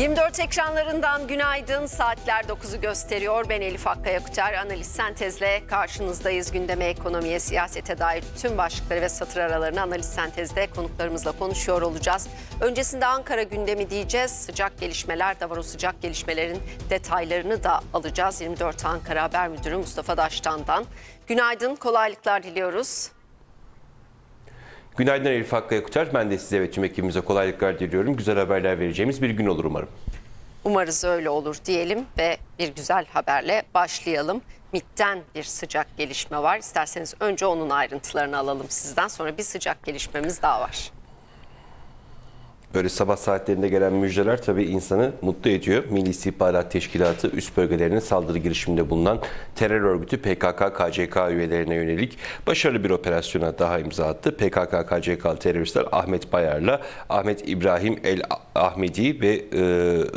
24 ekranlarından günaydın. Saatler 9'u gösteriyor. Ben Elif Yakıter. Analiz sentezle karşınızdayız. Gündeme, ekonomiye, siyasete dair tüm başlıkları ve satır aralarını analiz sentezde konuklarımızla konuşuyor olacağız. Öncesinde Ankara gündemi diyeceğiz. Sıcak gelişmeler de var. O sıcak gelişmelerin detaylarını da alacağız. 24 Ankara Haber Müdürü Mustafa Daştan'dan. Günaydın, kolaylıklar diliyoruz. Günaydın Elif Hakkı Yakıter. Ben de size ve tüm ekibimize kolaylıklar diliyorum. Güzel haberler vereceğimiz bir gün olur umarım. Umarız öyle olur diyelim ve bir güzel haberle başlayalım. MIT'ten bir sıcak gelişme var. İsterseniz önce onun ayrıntılarını alalım sizden. Sonra bir sıcak gelişmemiz daha var. Böyle sabah saatlerinde gelen müjdeler tabii insanı mutlu ediyor. Milli İstihbarat Teşkilatı üst bölgelerine saldırı girişiminde bulunan terör örgütü PKK-KCK üyelerine yönelik başarılı bir operasyona daha imza attı. PKK-KCK teröristler Ahmet Bayar'la Ahmet İbrahim El Ahmedi ve e,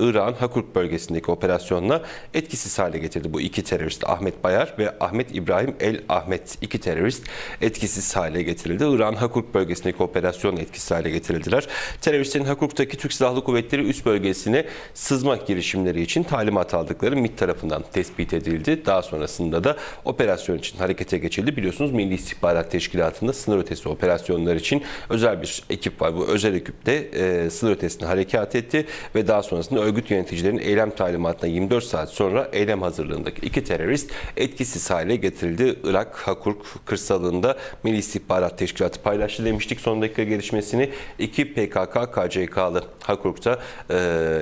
İran Hakurk bölgesindeki operasyonla etkisiz hale getirdi. Bu iki terörist Ahmet Bayar ve Ahmet İbrahim El Ahmet iki terörist etkisiz hale getirildi. İran Hakurk bölgesindeki operasyon etkisiz hale getirildiler. Teröristlerin Hakuk'taki Türk Silahlı Kuvvetleri üst bölgesine sızma girişimleri için talimat aldıkları MİT tarafından tespit edildi. Daha sonrasında da operasyon için harekete geçildi. Biliyorsunuz Milli İstihbarat Teşkilatı'nda sınır ötesi operasyonlar için özel bir ekip var. Bu özel ekip de e, sınır ötesine harekat etti ve daha sonrasında örgüt yöneticilerin eylem talimatına 24 saat sonra eylem hazırlığındaki iki terörist etkisiz hale getirildi. Irak Hakurk kırsalında Milli İstihbarat Teşkilatı paylaştı demiştik son dakika gelişmesini. iki PKK KCK'lı Hakurk'ta e,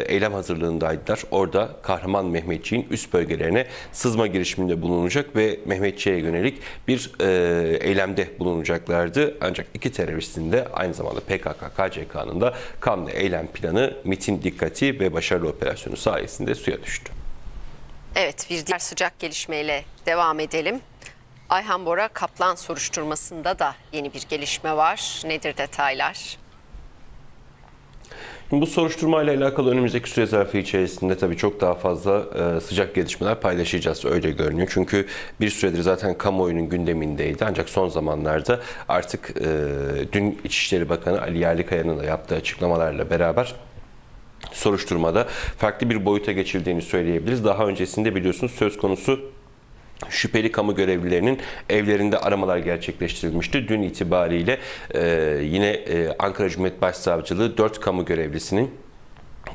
eylem hazırlığındaydılar. Orada Kahraman Mehmetçiğin üst bölgelerine sızma girişiminde bulunacak ve Mehmetçiğe yönelik bir e, eylemde bulunacaklardı. Ancak iki teröristin de aynı zamanda PKK KCK'nın da kanlı eylem planı MIT'in dikkati ve başarılı operasyonu sayesinde suya düştü. Evet bir diğer sıcak gelişmeyle devam edelim. Ayhan Bora Kaplan soruşturmasında da yeni bir gelişme var. Nedir detaylar? Bu soruşturmayla alakalı önümüzdeki süre zarfı içerisinde tabii çok daha fazla e, sıcak gelişmeler paylaşacağız öyle görünüyor. Çünkü bir süredir zaten kamuoyunun gündemindeydi ancak son zamanlarda artık e, dün İçişleri Bakanı Ali Yerlikaya'nın da yaptığı açıklamalarla beraber soruşturmada farklı bir boyuta geçildiğini söyleyebiliriz. Daha öncesinde biliyorsunuz söz konusu şüpheli kamu görevlilerinin evlerinde aramalar gerçekleştirilmişti. Dün itibariyle e, yine e, Ankara Cumhuriyet Başsavcılığı 4 kamu görevlisinin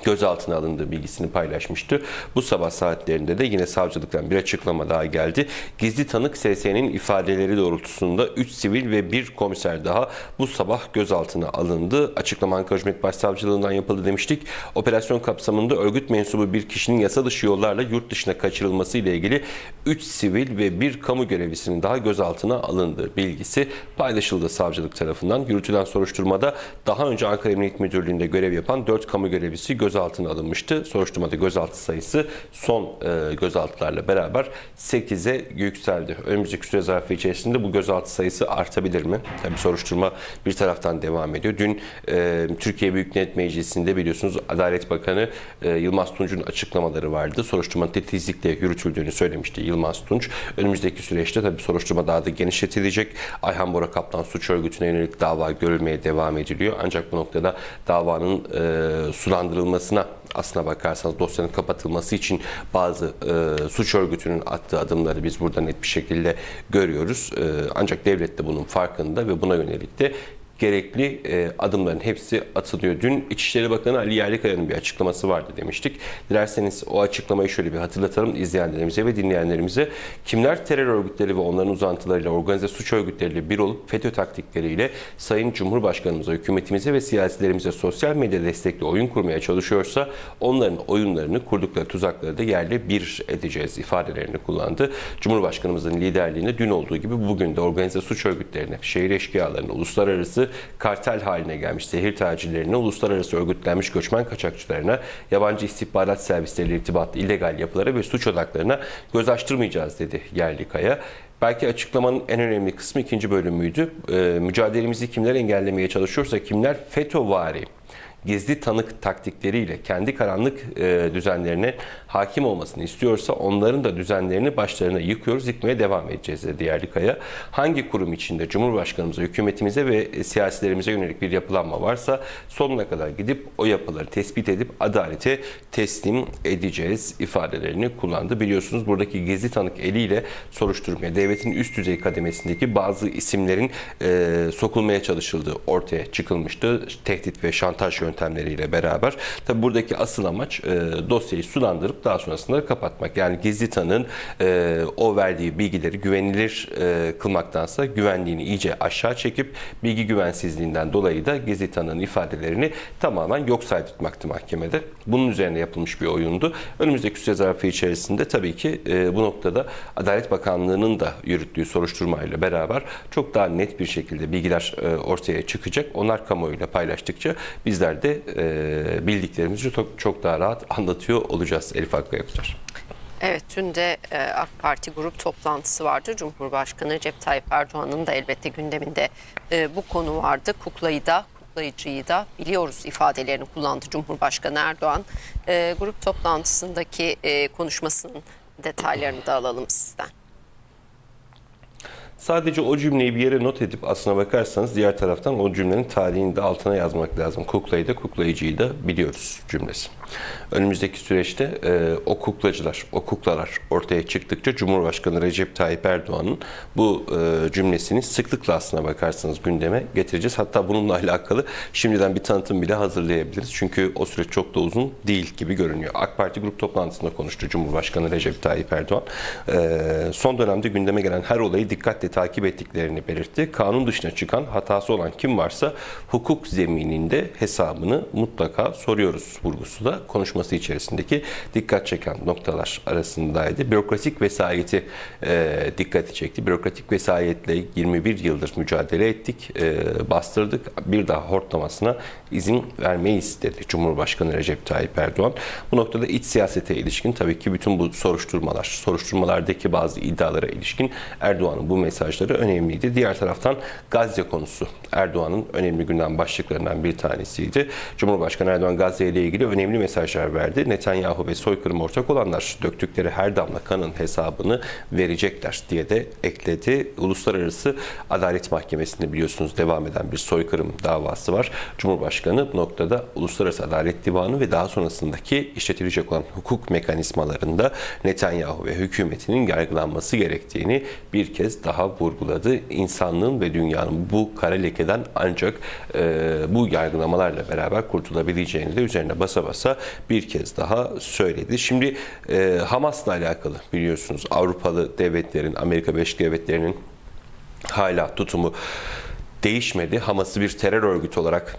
gözaltına alındığı bilgisini paylaşmıştı. Bu sabah saatlerinde de yine savcılıktan bir açıklama daha geldi. Gizli tanık SS'nin ifadeleri doğrultusunda 3 sivil ve 1 komiser daha bu sabah gözaltına alındı. Açıklama Ankara Cumhuriyet Başsavcılığından yapıldı demiştik. Operasyon kapsamında örgüt mensubu bir kişinin yasa dışı yollarla yurt dışına kaçırılması ile ilgili 3 sivil ve 1 kamu görevlisinin daha gözaltına alındığı bilgisi paylaşıldı savcılık tarafından. Yürütülen soruşturmada daha önce Ankara Emniyet Müdürlüğü'nde görev yapan 4 kamu görevlisi gözaltına alınmıştı. Soruşturmada gözaltı sayısı son e, gözaltılarla beraber 8'e yükseldi. Önümüzdeki süre zarfı içerisinde bu gözaltı sayısı artabilir mi? Tabii soruşturma bir taraftan devam ediyor. Dün e, Türkiye Büyük Millet Meclisi'nde biliyorsunuz Adalet Bakanı e, Yılmaz Tunç'un açıklamaları vardı. Soruşturmanın titizlikle yürütüldüğünü söylemişti Yılmaz Tunç. Önümüzdeki süreçte tabii soruşturma daha da genişletilecek. Ayhan Bora Kaplan suç örgütüne yönelik dava görülmeye devam ediliyor. Ancak bu noktada davanın e, sulandırılması kapatılmasına aslına bakarsanız dosyanın kapatılması için bazı e, suç örgütünün attığı adımları biz burada net bir şekilde görüyoruz. E, ancak devlet de bunun farkında ve buna yönelik de gerekli e, adımların hepsi atılıyor. Dün İçişleri Bakanı Ali Yerlikaya'nın bir açıklaması vardı demiştik. Dilerseniz o açıklamayı şöyle bir hatırlatalım izleyenlerimize ve dinleyenlerimize. Kimler terör örgütleri ve onların uzantılarıyla, organize suç örgütleriyle bir olup FETÖ taktikleriyle Sayın Cumhurbaşkanımıza, hükümetimize ve siyasilerimize sosyal medya destekli oyun kurmaya çalışıyorsa onların oyunlarını, kurdukları tuzakları da yerle bir edeceğiz ifadelerini kullandı. Cumhurbaşkanımızın liderliğinde dün olduğu gibi bugün de organize suç örgütlerine, şehir eşkıyalarına, uluslararası kartel haline gelmiş zehir tacirlerine, uluslararası örgütlenmiş göçmen kaçakçılarına, yabancı istihbarat servisleriyle irtibatlı illegal yapılara ve suç odaklarına göz açtırmayacağız dedi Yerlikaya. Belki açıklamanın en önemli kısmı ikinci bölümüydü. Ee, mücadelemizi kimler engellemeye çalışıyorsa, kimler FETÖ vari gizli tanık taktikleriyle kendi karanlık e, düzenlerine hakim olmasını istiyorsa onların da düzenlerini başlarına yıkıyoruz, yıkmaya devam edeceğiz dedi Yerlikaya. Hangi kurum içinde Cumhurbaşkanımıza, hükümetimize ve siyasilerimize yönelik bir yapılanma varsa sonuna kadar gidip o yapıları tespit edip adalete teslim edeceğiz ifadelerini kullandı. Biliyorsunuz buradaki gizli tanık eliyle soruşturmaya devletin üst düzey kademesindeki bazı isimlerin e, sokulmaya çalışıldığı ortaya çıkılmıştı. Tehdit ve şantaj yöntemleriyle beraber. Tabi buradaki asıl amaç e, dosyayı sulandırıp daha sonrasında kapatmak. Yani gizli tanığın e, o verdiği bilgileri güvenilir e, kılmaktansa güvenliğini iyice aşağı çekip bilgi güvensizliğinden dolayı da gizli tanığın ifadelerini tamamen yok saydırtmaktı mahkemede. Bunun üzerine yapılmış bir oyundu. Önümüzdeki süre zarfı içerisinde tabii ki e, bu noktada Adalet Bakanlığı'nın da yürüttüğü soruşturmayla beraber çok daha net bir şekilde bilgiler e, ortaya çıkacak. Onlar kamuoyuyla paylaştıkça bizler de e, bildiklerimizi çok, çok daha rahat anlatıyor olacağız Elif Hakkı. Evet, dün de e, AK Parti grup toplantısı vardı. Cumhurbaşkanı Recep Tayyip Erdoğan'ın da elbette gündeminde e, bu konu vardı. Kuklayı da, kuklayıcıyı da biliyoruz ifadelerini kullandı Cumhurbaşkanı Erdoğan. E, grup toplantısındaki konuşmasının detaylarını da alalım sizden. Sadece o cümleyi bir yere not edip aslına bakarsanız diğer taraftan o cümlenin tarihini de altına yazmak lazım. Kuklayı da kuklayıcıyı da biliyoruz cümlesi. Önümüzdeki süreçte e, o kuklacılar, o kuklalar ortaya çıktıkça Cumhurbaşkanı Recep Tayyip Erdoğan'ın bu e, cümlesini sıklıkla aslına bakarsanız gündeme getireceğiz. Hatta bununla alakalı şimdiden bir tanıtım bile hazırlayabiliriz. Çünkü o süreç çok da uzun değil gibi görünüyor. AK Parti grup toplantısında konuştu Cumhurbaşkanı Recep Tayyip Erdoğan. E, son dönemde gündeme gelen her olayı dikkatle takip ettiklerini belirtti. Kanun dışına çıkan, hatası olan kim varsa hukuk zemininde hesabını mutlaka soruyoruz vurgusu da konuşması içerisindeki dikkat çeken noktalar arasındaydı. Bürokratik vesayeti e, dikkati çekti. Bürokratik vesayetle 21 yıldır mücadele ettik, e, bastırdık. Bir daha hortlamasına izin vermeyiz dedi Cumhurbaşkanı Recep Tayyip Erdoğan. Bu noktada iç siyasete ilişkin tabii ki bütün bu soruşturmalar, soruşturmalardaki bazı iddialara ilişkin Erdoğan'ın bu mesajları önemliydi. Diğer taraftan Gazze konusu Erdoğan'ın önemli gündem başlıklarından bir tanesiydi. Cumhurbaşkanı Erdoğan Gazze ile ilgili önemli mesajlar verdi. Netanyahu ve soykırım ortak olanlar döktükleri her damla kanın hesabını verecekler diye de ekledi. Uluslararası Adalet Mahkemesi'nde biliyorsunuz devam eden bir soykırım davası var. Cumhurbaşkanı bu noktada Uluslararası Adalet Divanı ve daha sonrasındaki işletilecek olan hukuk mekanizmalarında Netanyahu ve hükümetinin yargılanması gerektiğini bir kez daha vurguladı. İnsanlığın ve dünyanın bu kara lekeden ancak e, bu yargılamalarla beraber kurtulabileceğini de üzerine basa basa bir kez daha söyledi. Şimdi e, Hamas'la alakalı biliyorsunuz Avrupalı devletlerin, Amerika Birleşik Devletleri'nin hala tutumu değişmedi. Hamas'ı bir terör örgütü olarak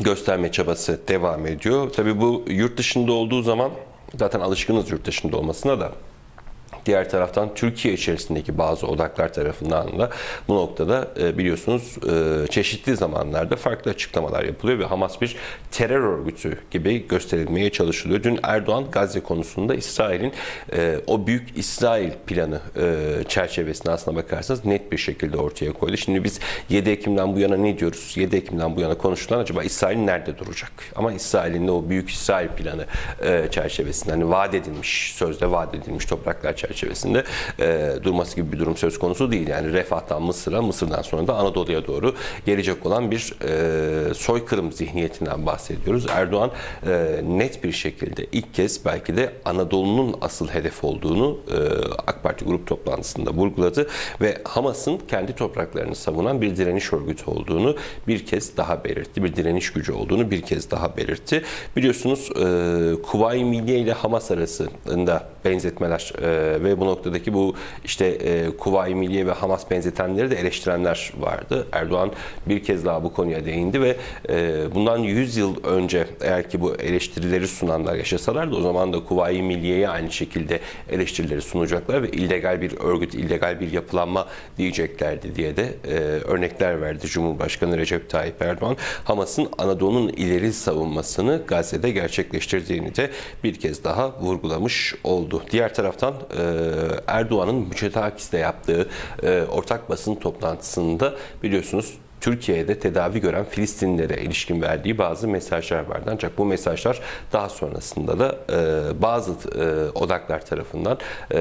gösterme çabası devam ediyor. Tabii bu yurt dışında olduğu zaman zaten alışkınız yurt dışında olmasına da Diğer taraftan Türkiye içerisindeki bazı odaklar tarafından da bu noktada e, biliyorsunuz e, çeşitli zamanlarda farklı açıklamalar yapılıyor ve Hamas bir terör örgütü gibi gösterilmeye çalışılıyor. Dün Erdoğan Gazze konusunda İsrail'in e, o büyük İsrail planı çerçevesine aslına bakarsanız net bir şekilde ortaya koydu. Şimdi biz 7 Ekim'den bu yana ne diyoruz? 7 Ekim'den bu yana konuşulan acaba İsrail nerede duracak? Ama İsrail'in de o büyük İsrail planı çerçevesinde hani vaat edilmiş, sözde vaat edilmiş topraklar çerçevesinde e, durması gibi bir durum söz konusu değil. Yani Refah'tan Mısır'a, Mısır'dan sonra da Anadolu'ya doğru gelecek olan bir e, soykırım zihniyetinden bahsediyoruz. Erdoğan e, net bir şekilde ilk kez belki de Anadolu'nun asıl hedef olduğunu e, AK Parti grup toplantısında vurguladı ve Hamas'ın kendi topraklarını savunan bir direniş örgütü olduğunu bir kez daha belirtti. Bir direniş gücü olduğunu bir kez daha belirtti. Biliyorsunuz e, Kuvayi Milliye ile Hamas arasında benzetmeler e, ve bu noktadaki bu işte e, Kuvayi Milliye ve Hamas benzetenleri de eleştirenler vardı. Erdoğan bir kez daha bu konuya değindi ve e, bundan 100 yıl önce eğer ki bu eleştirileri sunanlar yaşasalardı o zaman da Kuvayi Milliye'ye aynı şekilde eleştirileri sunacaklar ve illegal bir örgüt, illegal bir yapılanma diyeceklerdi diye de e, örnekler verdi Cumhurbaşkanı Recep Tayyip Erdoğan. Hamas'ın Anadolu'nun ileri savunmasını Gazze'de gerçekleştirdiğini de bir kez daha vurgulamış oldu. Diğer taraftan e, Erdoğan'ın Müçetakis'te yaptığı e, ortak basın toplantısında biliyorsunuz Türkiye'de tedavi gören Filistinlilere ilişkin verdiği bazı mesajlar vardı. Ancak bu mesajlar daha sonrasında da e, bazı e, odaklar tarafından e,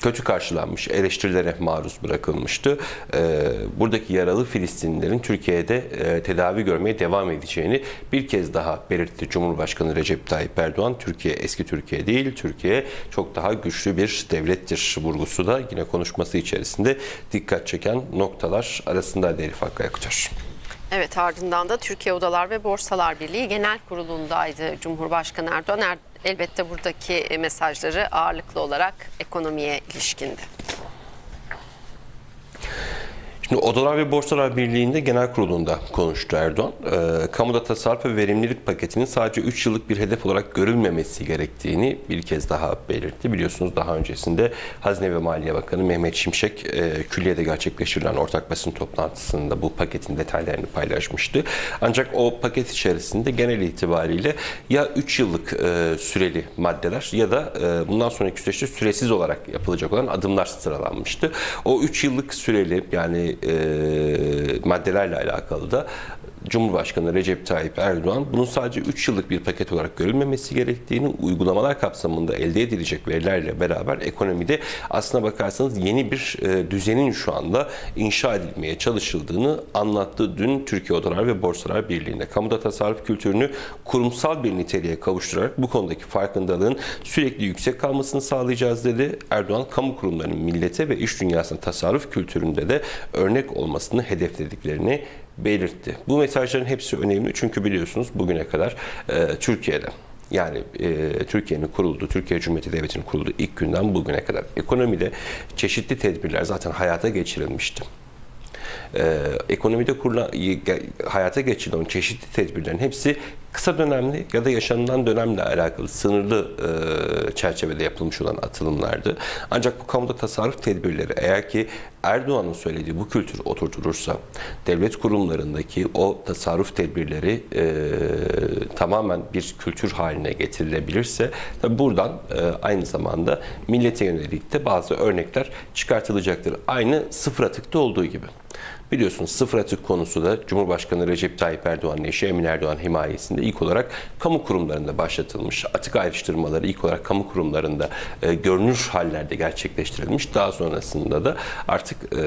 kötü karşılanmış, eleştirilere maruz bırakılmıştı. Ee, buradaki yaralı Filistinlilerin Türkiye'de e, tedavi görmeye devam edeceğini bir kez daha belirtti Cumhurbaşkanı Recep Tayyip Erdoğan. Türkiye eski Türkiye değil, Türkiye çok daha güçlü bir devlettir vurgusu da yine konuşması içerisinde dikkat çeken noktalar arasında Elif Hakkı Yakıtar. Evet ardından da Türkiye Odalar ve Borsalar Birliği Genel Kurulu'ndaydı Cumhurbaşkanı Erdoğan. Er, elbette buradaki mesajları ağırlıklı olarak ekonomiye ilişkindi. Şimdi Odalar ve Borsalar Birliği'nde genel kurulunda konuştu Erdoğan. E, kamuda tasarruf ve verimlilik paketinin sadece 3 yıllık bir hedef olarak görülmemesi gerektiğini bir kez daha belirtti. Biliyorsunuz daha öncesinde Hazine ve Maliye Bakanı Mehmet Şimşek e, külliyede gerçekleştirilen ortak basın toplantısında bu paketin detaylarını paylaşmıştı. Ancak o paket içerisinde genel itibariyle ya 3 yıllık e, süreli maddeler ya da e, bundan sonraki süreçte süresiz olarak yapılacak olan adımlar sıralanmıştı. O 3 yıllık süreli yani maddelerle alakalı da Cumhurbaşkanı Recep Tayyip Erdoğan bunun sadece 3 yıllık bir paket olarak görülmemesi gerektiğini, uygulamalar kapsamında elde edilecek verilerle beraber ekonomide aslına bakarsanız yeni bir e, düzenin şu anda inşa edilmeye çalışıldığını anlattı dün Türkiye Odalar ve Borsalar Birliği'nde. Kamuda tasarruf kültürünü kurumsal bir niteliğe kavuşturarak bu konudaki farkındalığın sürekli yüksek kalmasını sağlayacağız dedi. Erdoğan kamu kurumlarının millete ve iş dünyasının tasarruf kültüründe de örnek olmasını hedeflediklerini belirtti. Bu mesajların hepsi önemli çünkü biliyorsunuz bugüne kadar e, Türkiye'de yani e, Türkiye'nin kurulduğu, Türkiye Cumhuriyeti Devleti'nin kurulduğu ilk günden bugüne kadar ekonomide çeşitli tedbirler zaten hayata geçirilmişti. Ee, ekonomide kurulan, hayata geçirilen çeşitli tedbirlerin hepsi kısa dönemli ya da yaşanılan dönemle alakalı sınırlı e, çerçevede yapılmış olan atılımlardı. Ancak bu kamuda tasarruf tedbirleri eğer ki Erdoğan'ın söylediği bu kültür oturtulursa devlet kurumlarındaki o tasarruf tedbirleri e, tamamen bir kültür haline getirilebilirse tabi buradan e, aynı zamanda millete yönelik de bazı örnekler çıkartılacaktır. Aynı sıfır atıkta olduğu gibi. Biliyorsunuz sıfır atık konusu da Cumhurbaşkanı Recep Tayyip Erdoğan'ın eşi Emin Erdoğan himayesinde ilk olarak kamu kurumlarında başlatılmış. Atık ayrıştırmaları ilk olarak kamu kurumlarında e, görünür hallerde gerçekleştirilmiş. Daha sonrasında da artık e,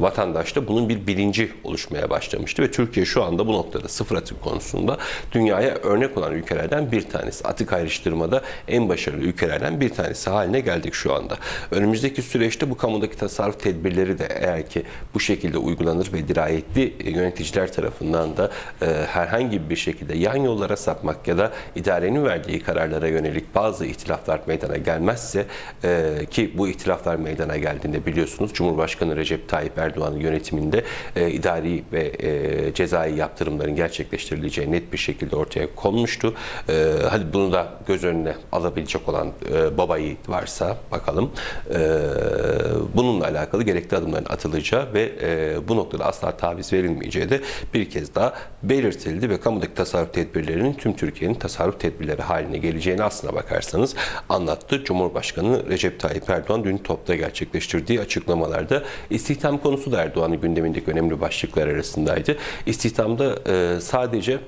vatandaşta bunun bir bilinci oluşmaya başlamıştı ve Türkiye şu anda bu noktada sıfır atık konusunda dünyaya örnek olan ülkelerden bir tanesi. Atık ayrıştırmada en başarılı ülkelerden bir tanesi haline geldik şu anda. Önümüzdeki süreçte bu kamudaki tasarruf tedbirleri de eğer ki bu şekilde uygulanır ve dirayetli yöneticiler tarafından da e, herhangi bir şekilde yan yollara sapmak ya da idarenin verdiği kararlara yönelik bazı ihtilaflar meydana gelmezse e, ki bu ihtilaflar meydana geldiğinde biliyorsunuz Cumhurbaşkanı Recep Tayyip Erdoğan'ın yönetiminde e, idari ve e, cezai yaptırımların gerçekleştirileceği net bir şekilde ortaya konmuştu. E, hadi bunu da göz önüne alabilecek olan e, baba varsa bakalım e, bununla alakalı gerekli adımların atılacağı ve e, bu noktada asla taviz verilmeyeceği de bir kez daha belirtildi ve kamudaki tasarruf tedbirlerinin tüm Türkiye'nin tasarruf tedbirleri haline geleceğini aslına bakarsanız anlattı. Cumhurbaşkanı Recep Tayyip Erdoğan dün topta gerçekleştirdiği açıklamalarda istihdam konusu da Erdoğan'ın gündemindeki önemli başlıklar arasındaydı. İstihdamda e, sadece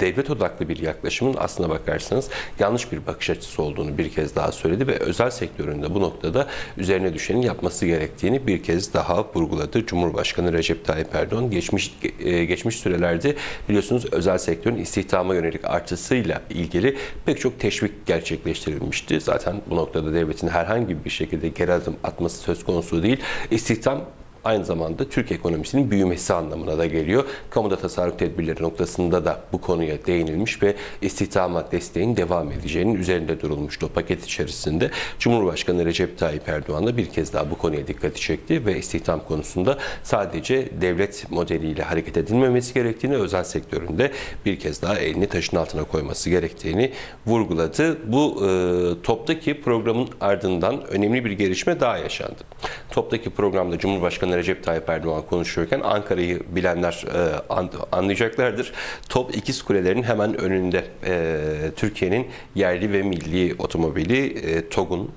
devlet odaklı bir yaklaşımın aslına bakarsanız yanlış bir bakış açısı olduğunu bir kez daha söyledi ve özel sektöründe bu noktada üzerine düşenin yapması gerektiğini bir kez daha vurguladı. Cumhurbaşkanı Recep Tayyip Erdoğan geçmiş e, geçmiş sürelerde biliyorsunuz özel sektörün istihdama yönelik artısıyla ilgili pek çok teşvik gerçekleştirilmişti. Zaten bu noktada devletin herhangi bir şekilde geri adım atması söz konusu değil. İstihdam aynı zamanda Türk ekonomisinin büyümesi anlamına da geliyor. Kamuda tasarruf tedbirleri noktasında da bu konuya değinilmiş ve istihdama desteğin devam edeceğinin üzerinde durulmuştu o paket içerisinde. Cumhurbaşkanı Recep Tayyip Erdoğan da bir kez daha bu konuya dikkati çekti ve istihdam konusunda sadece devlet modeliyle hareket edilmemesi gerektiğini, özel sektöründe bir kez daha elini taşın altına koyması gerektiğini vurguladı. Bu e, toptaki programın ardından önemli bir gelişme daha yaşandı. Toptaki programda Cumhurbaşkanı Recep Tayyip Erdoğan konuşuyorken Ankara'yı bilenler e, anlayacaklardır. Top ikiz kulelerinin hemen önünde e, Türkiye'nin yerli ve milli otomobili e, TOG'un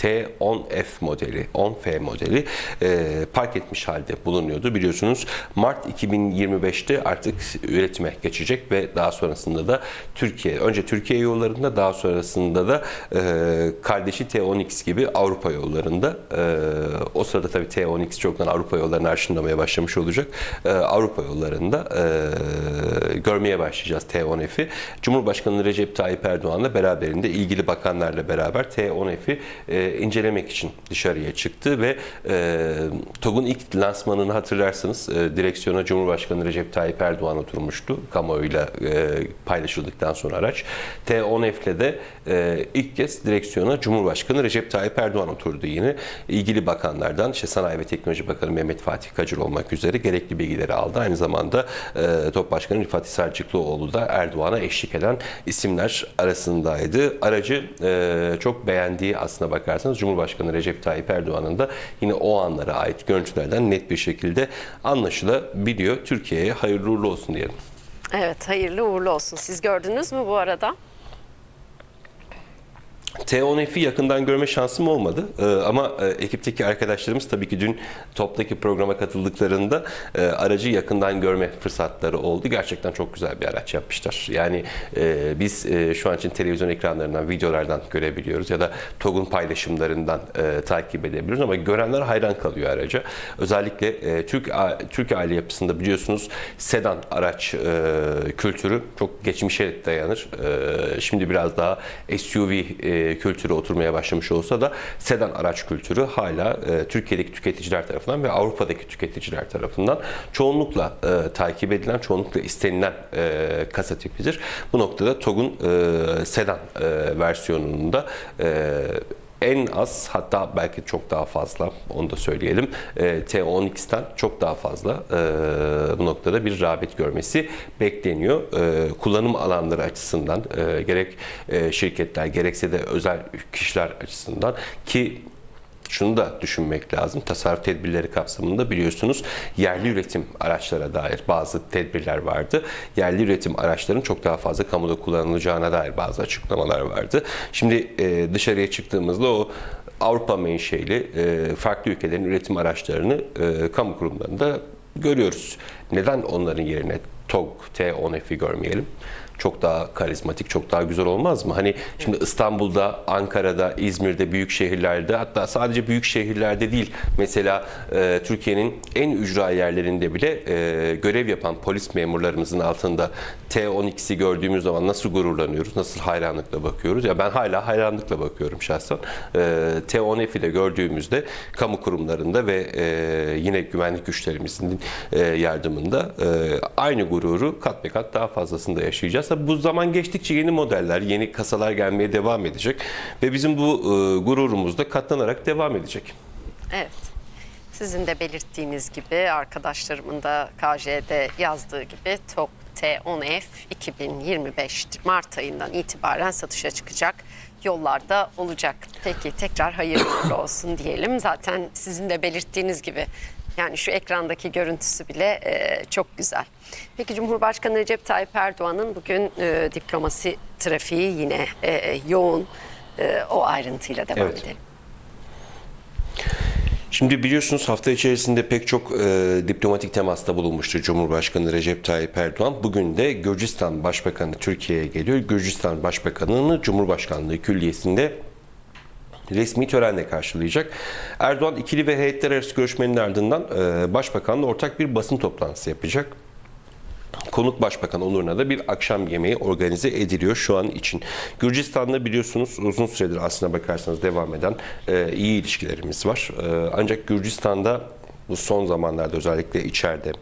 T10F modeli, 10F modeli e, park etmiş halde bulunuyordu. Biliyorsunuz Mart 2025'te artık üretime geçecek ve daha sonrasında da Türkiye, önce Türkiye yollarında daha sonrasında da e, kardeşi T10X gibi Avrupa yollarında. E, o sırada tabii T10X çoktan Avrupa yollarını arşınlamaya başlamış olacak. E, Avrupa yollarında e, görmeye başlayacağız T10F'i. Cumhurbaşkanı Recep Tayyip Erdoğan'la beraberinde ilgili bakanlarla beraber T10F'i e, incelemek için dışarıya çıktı ve e, TOG'un ilk lansmanını hatırlarsınız e, direksiyona Cumhurbaşkanı Recep Tayyip Erdoğan oturmuştu kamuoyuyla e, paylaşıldıktan sonra araç. T10F'le de e, ilk kez direksiyona Cumhurbaşkanı Recep Tayyip Erdoğan oturdu yine. ilgili bakanlardan işte Sanayi ve Teknoloji Bakanı Mehmet Fatih Kacır olmak üzere gerekli bilgileri aldı. Aynı zamanda e, Top Başkanı Rifat Sarcıklıoğlu da Erdoğan'a eşlik eden isimler arasındaydı. Aracı e, çok beğendiği aslına bakarsanız Cumhurbaşkanı Recep Tayyip Erdoğan'ın da yine o anlara ait görüntülerden net bir şekilde anlaşılabiliyor. Türkiye'ye hayırlı uğurlu olsun diyelim. Evet hayırlı uğurlu olsun. Siz gördünüz mü bu arada? T10F'i yakından görme şansım olmadı ee, ama e, ekipteki arkadaşlarımız tabii ki dün toptaki programa katıldıklarında e, aracı yakından görme fırsatları oldu. Gerçekten çok güzel bir araç yapmışlar. Yani e, biz e, şu an için televizyon ekranlarından, videolardan görebiliyoruz ya da TOG'un paylaşımlarından e, takip edebiliyoruz ama görenler hayran kalıyor araca. Özellikle e, Türk a- Türk aile yapısında biliyorsunuz sedan araç e, kültürü çok geçmişe dayanır. E, şimdi biraz daha SUV e, kültürü oturmaya başlamış olsa da sedan araç kültürü hala e, Türkiye'deki tüketiciler tarafından ve Avrupa'daki tüketiciler tarafından çoğunlukla e, takip edilen, çoğunlukla istenilen e, kasa tipidir. Bu noktada TOG'un e, sedan e, versiyonunda e, en az hatta belki çok daha fazla onu da söyleyelim e, T10X'ten çok daha fazla e, bu noktada bir rağbet görmesi bekleniyor. E, kullanım alanları açısından gerek şirketler gerekse de özel kişiler açısından ki şunu da düşünmek lazım. Tasarruf tedbirleri kapsamında biliyorsunuz yerli üretim araçlara dair bazı tedbirler vardı. Yerli üretim araçların çok daha fazla kamuda kullanılacağına dair bazı açıklamalar vardı. Şimdi e, dışarıya çıktığımızda o Avrupa menşeli e, farklı ülkelerin üretim araçlarını e, kamu kurumlarında görüyoruz. Neden onların yerine TOG, T10F'i görmeyelim? Çok daha karizmatik, çok daha güzel olmaz mı? Hani şimdi İstanbul'da, Ankara'da, İzmir'de, büyük şehirlerde hatta sadece büyük şehirlerde değil mesela e, Türkiye'nin en ücra yerlerinde bile e, görev yapan polis memurlarımızın altında T10X'i gördüğümüz zaman nasıl gururlanıyoruz, nasıl hayranlıkla bakıyoruz? Ya ben hala hayranlıkla bakıyorum şahsen. E, T10F'i de gördüğümüzde kamu kurumlarında ve e, yine güvenlik güçlerimizin e, yardımında e, aynı gururu kat be kat daha fazlasında yaşayacağız. Tabii bu zaman geçtikçe yeni modeller, yeni kasalar gelmeye devam edecek ve bizim bu e, gururumuz da katlanarak devam edecek. Evet. Sizin de belirttiğiniz gibi arkadaşlarımın da KJ'de yazdığı gibi TOG T10F 2025 Mart ayından itibaren satışa çıkacak. Yollarda olacak. Peki tekrar hayırlı olsun diyelim. Zaten sizin de belirttiğiniz gibi yani şu ekrandaki görüntüsü bile e, çok güzel. Peki Cumhurbaşkanı Recep Tayyip Erdoğan'ın bugün e, diplomasi trafiği yine e, yoğun. E, o ayrıntıyla devam Evet. edelim. Şimdi biliyorsunuz hafta içerisinde pek çok e, diplomatik temasta bulunmuştu Cumhurbaşkanı Recep Tayyip Erdoğan. Bugün de Gürcistan Başbakanı Türkiye'ye geliyor. Gürcistan Başbakanı'nı Cumhurbaşkanlığı Külliyesi'nde resmi törenle karşılayacak. Erdoğan ikili ve heyetler arası görüşmenin ardından e, Başbakan'la ortak bir basın toplantısı yapacak. Konuk Başbakan onuruna da bir akşam yemeği organize ediliyor şu an için. Gürcistan'da biliyorsunuz uzun süredir aslına bakarsanız devam eden e, iyi ilişkilerimiz var. E, ancak Gürcistan'da bu son zamanlarda özellikle içeride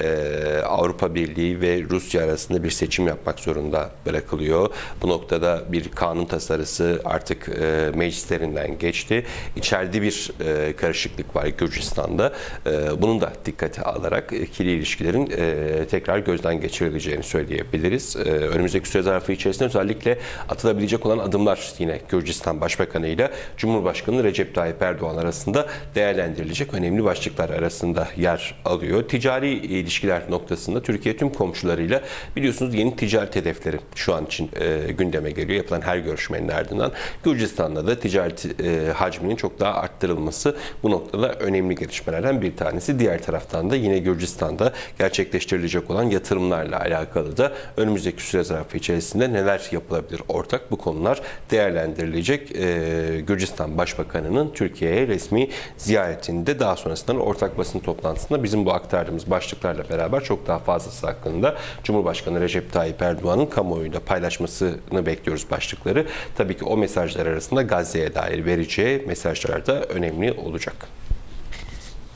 e, Avrupa Birliği ve Rusya arasında bir seçim yapmak zorunda bırakılıyor. Bu noktada bir kanun tasarısı artık e, meclislerinden geçti. İçeride bir e, karışıklık var Gürcistan'da. E, bunun da dikkate alarak ikili ilişkilerin e, tekrar gözden geçirileceğini söyleyebiliriz. E, önümüzdeki süre zarfı içerisinde özellikle atılabilecek olan adımlar yine Gürcistan Başbakanı ile Cumhurbaşkanı Recep Tayyip Erdoğan arasında değerlendirilecek önemli başlıklar arasında yer alıyor. Ticari ilişkiler noktasında Türkiye tüm komşularıyla biliyorsunuz yeni ticaret hedefleri şu an için e, gündeme geliyor. Yapılan her görüşmenin ardından Gürcistan'da da ticaret e, hacminin çok daha arttırılması bu noktada önemli gelişmelerden bir tanesi. Diğer taraftan da yine Gürcistan'da gerçekleştirilecek olan yatırımlarla alakalı da önümüzdeki süre zarfı içerisinde neler yapılabilir ortak bu konular değerlendirilecek. E, Gürcistan Başbakanı'nın Türkiye'ye resmi ziyaretinde daha sonrasında ortak basın toplantısında bizim bu aktardığımız başlıklarla beraber çok daha fazlası hakkında Cumhurbaşkanı Recep Tayyip Erdoğan'ın kamuoyuyla paylaşmasını bekliyoruz başlıkları. Tabii ki o mesajlar arasında Gazze'ye dair vereceği mesajlar da önemli olacak.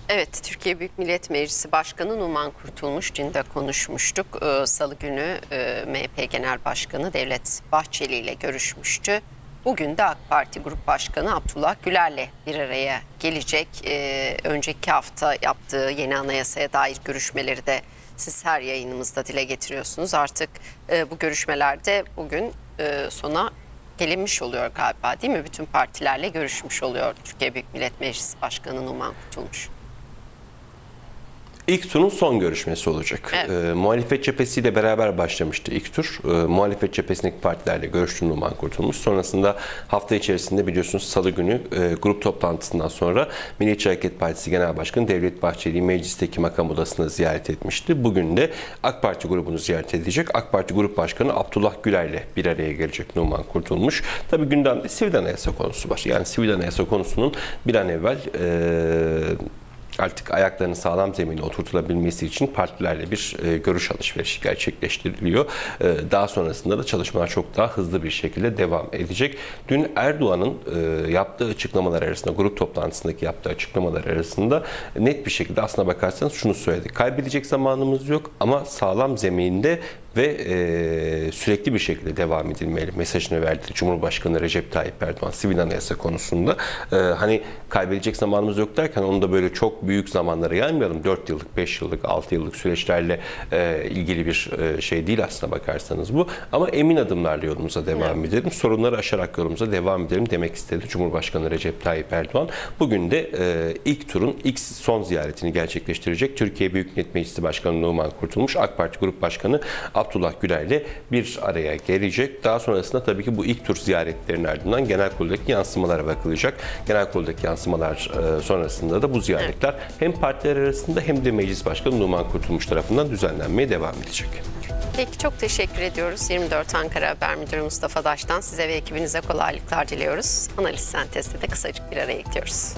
Evet, Türkiye Büyük Millet Meclisi Başkanı Numan Kurtulmuş dün de konuşmuştuk. Ee, Salı günü e, MHP Genel Başkanı Devlet Bahçeli ile görüşmüştü. Bugün de AK Parti Grup Başkanı Abdullah Güler'le bir araya gelecek. Ee, önceki hafta yaptığı yeni anayasaya dair görüşmeleri de siz her yayınımızda dile getiriyorsunuz. Artık e, bu görüşmelerde bugün e, sona gelinmiş oluyor galiba değil mi? Bütün partilerle görüşmüş oluyor Türkiye Büyük Millet Meclisi Başkanı Numan Kurtulmuş. İlk turun son görüşmesi olacak. Evet. E, muhalefet cephesiyle beraber başlamıştı ilk tur. E, muhalefet cephesindeki partilerle görüştü Numan Kurtulmuş. Sonrasında hafta içerisinde biliyorsunuz salı günü e, grup toplantısından sonra Milliyetçi Hareket Partisi Genel Başkanı Devlet Bahçeli'yi meclisteki makam odasına ziyaret etmişti. Bugün de AK Parti grubunu ziyaret edecek. AK Parti Grup Başkanı Abdullah Güler'le bir araya gelecek Numan Kurtulmuş. Tabii gündemde sivil anayasa konusu var. Yani sivil anayasa konusunun bir an evvel e, artık ayaklarının sağlam zemine oturtulabilmesi için partilerle bir e, görüş alışverişi gerçekleştiriliyor. E, daha sonrasında da çalışmalar çok daha hızlı bir şekilde devam edecek. Dün Erdoğan'ın e, yaptığı açıklamalar arasında, grup toplantısındaki yaptığı açıklamalar arasında net bir şekilde aslına bakarsanız şunu söyledi. Kaybedecek zamanımız yok ama sağlam zeminde ve e, sürekli bir şekilde devam edilmeli mesajını verdi Cumhurbaşkanı Recep Tayyip Erdoğan sivil anayasa konusunda. E, hani kaybedecek zamanımız yok derken onu da böyle çok büyük zamanlara yaymayalım. 4 yıllık, 5 yıllık, 6 yıllık süreçlerle e, ilgili bir e, şey değil aslına bakarsanız bu. Ama emin adımlarla yolumuza devam Evet. edelim. Sorunları aşarak yolumuza devam edelim demek istedi Cumhurbaşkanı Recep Tayyip Erdoğan. Bugün de e, ilk turun ilk son ziyaretini gerçekleştirecek. Türkiye Büyük Millet Meclisi Başkanı Numan Kurtulmuş, AK Parti Grup Başkanı Abdullah Güler'le bir araya gelecek. Daha sonrasında tabii ki bu ilk tur ziyaretlerin ardından genel kuruldaki yansımalara bakılacak. Genel kuruldaki yansımalar e, sonrasında da bu ziyaretler hem partiler arasında hem de Meclis Başkanı Numan Kurtulmuş tarafından düzenlenmeye devam edecek. Peki çok teşekkür ediyoruz. 24 Ankara Haber Müdürü Mustafa Daş'tan size ve ekibinize kolaylıklar diliyoruz. Analiz sentezde de kısacık bir araya gidiyoruz.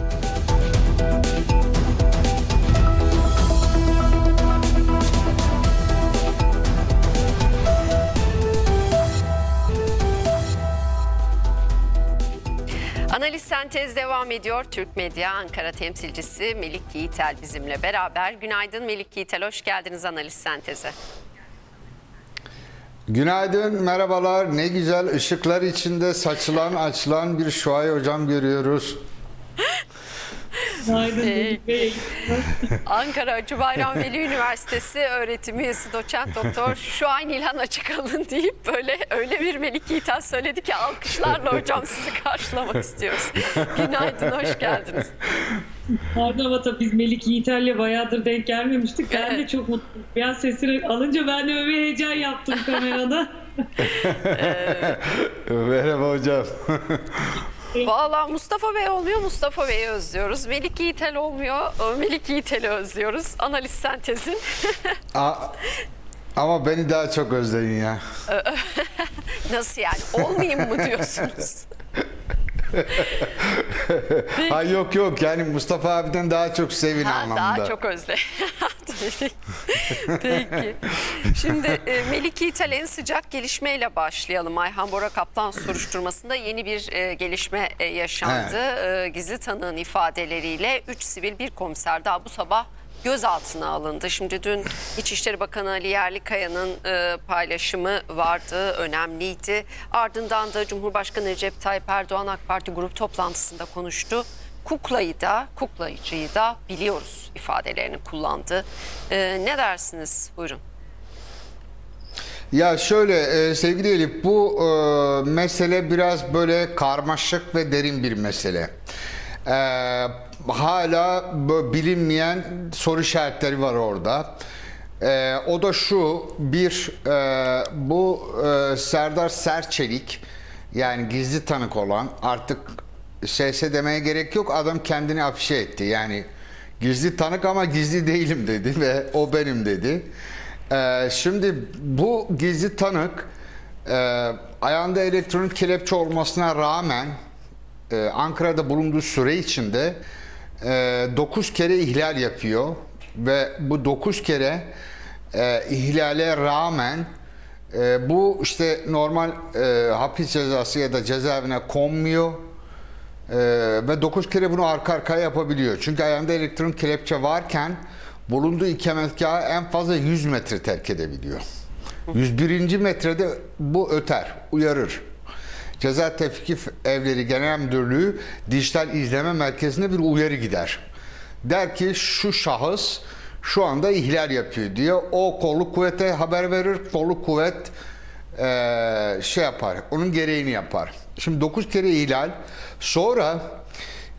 Analiz sentez devam ediyor. Türk Medya Ankara temsilcisi Melik Yiğitel bizimle beraber. Günaydın Melik Yiğitel, hoş geldiniz Analiz senteze. Günaydın, merhabalar. Ne güzel ışıklar içinde saçılan açılan bir Şuay hocam görüyoruz. Bey. Ankara Hacı Bayram Veli Üniversitesi öğretim üyesi doçent doktor şu an İlhan Açıkalın deyip böyle öyle bir Melik Yiğitel söyledi ki alkışlarla hocam sizi karşılamak istiyoruz. Günaydın, hoş geldiniz. Pardon ama tabii biz Melik Yiğiter'le bayağıdır denk gelmemiştik. Ben de çok mutluyum. Biraz sesini alınca ben de bir heyecan yaptım kamerada. Merhaba hocam. Valla Mustafa Bey olmuyor, Mustafa Bey'i özlüyoruz. Melik Yiğitel olmuyor, Melik Yiğitel'i özlüyoruz. Analiz sentezin. A- ama beni daha çok özleyin ya. Nasıl yani? Olmayayım mı diyorsunuz? Ha yok yok yani Mustafa abiden daha çok sevin Ha, anlamında. daha çok özle. Peki. Şimdi e, Melik Yiğitel en sıcak gelişmeyle başlayalım. Ayhan Bora Kaplan soruşturmasında yeni bir e, gelişme e, yaşandı. E, gizli tanığın ifadeleriyle 3 sivil bir komiser daha bu sabah gözaltına alındı. Şimdi dün İçişleri Bakanı Ali Yerlikaya'nın e, paylaşımı vardı, önemliydi. Ardından da Cumhurbaşkanı Recep Tayyip Erdoğan AK Parti grup toplantısında konuştu. Kuklayı da, kuklayıcıyı da biliyoruz ifadelerini kullandı. E, ne dersiniz? Buyurun. Ya şöyle e, sevgili Elif bu e, mesele biraz böyle karmaşık ve derin bir mesele. Ee, hala bilinmeyen soru işaretleri var orada. Ee, o da şu bir e, bu e, Serdar Serçelik yani gizli tanık olan artık SS demeye gerek yok. Adam kendini afişe etti. Yani gizli tanık ama gizli değilim dedi ve o benim dedi. Ee, şimdi bu gizli tanık e, ayağında elektronik kelepçe olmasına rağmen e, Ankara'da bulunduğu süre içinde 9 kere ihlal yapıyor ve bu 9 kere e, ihlale rağmen e, bu işte normal e, hapis cezası ya da cezaevine konmuyor e, ve 9 kere bunu arka arkaya yapabiliyor. Çünkü ayağında elektronik kelepçe varken bulunduğu ikametgahı en fazla 100 metre terk edebiliyor. 101. metrede bu öter, uyarır. Ceza Tevkif Evleri Genel Müdürlüğü Dijital İzleme Merkezi'ne bir uyarı gider. Der ki şu şahıs şu anda ihlal yapıyor diye o kolluk kuvvete haber verir. Kolluk kuvvet eee, şey yapar, onun gereğini yapar. Şimdi 9 kere ihlal. Sonra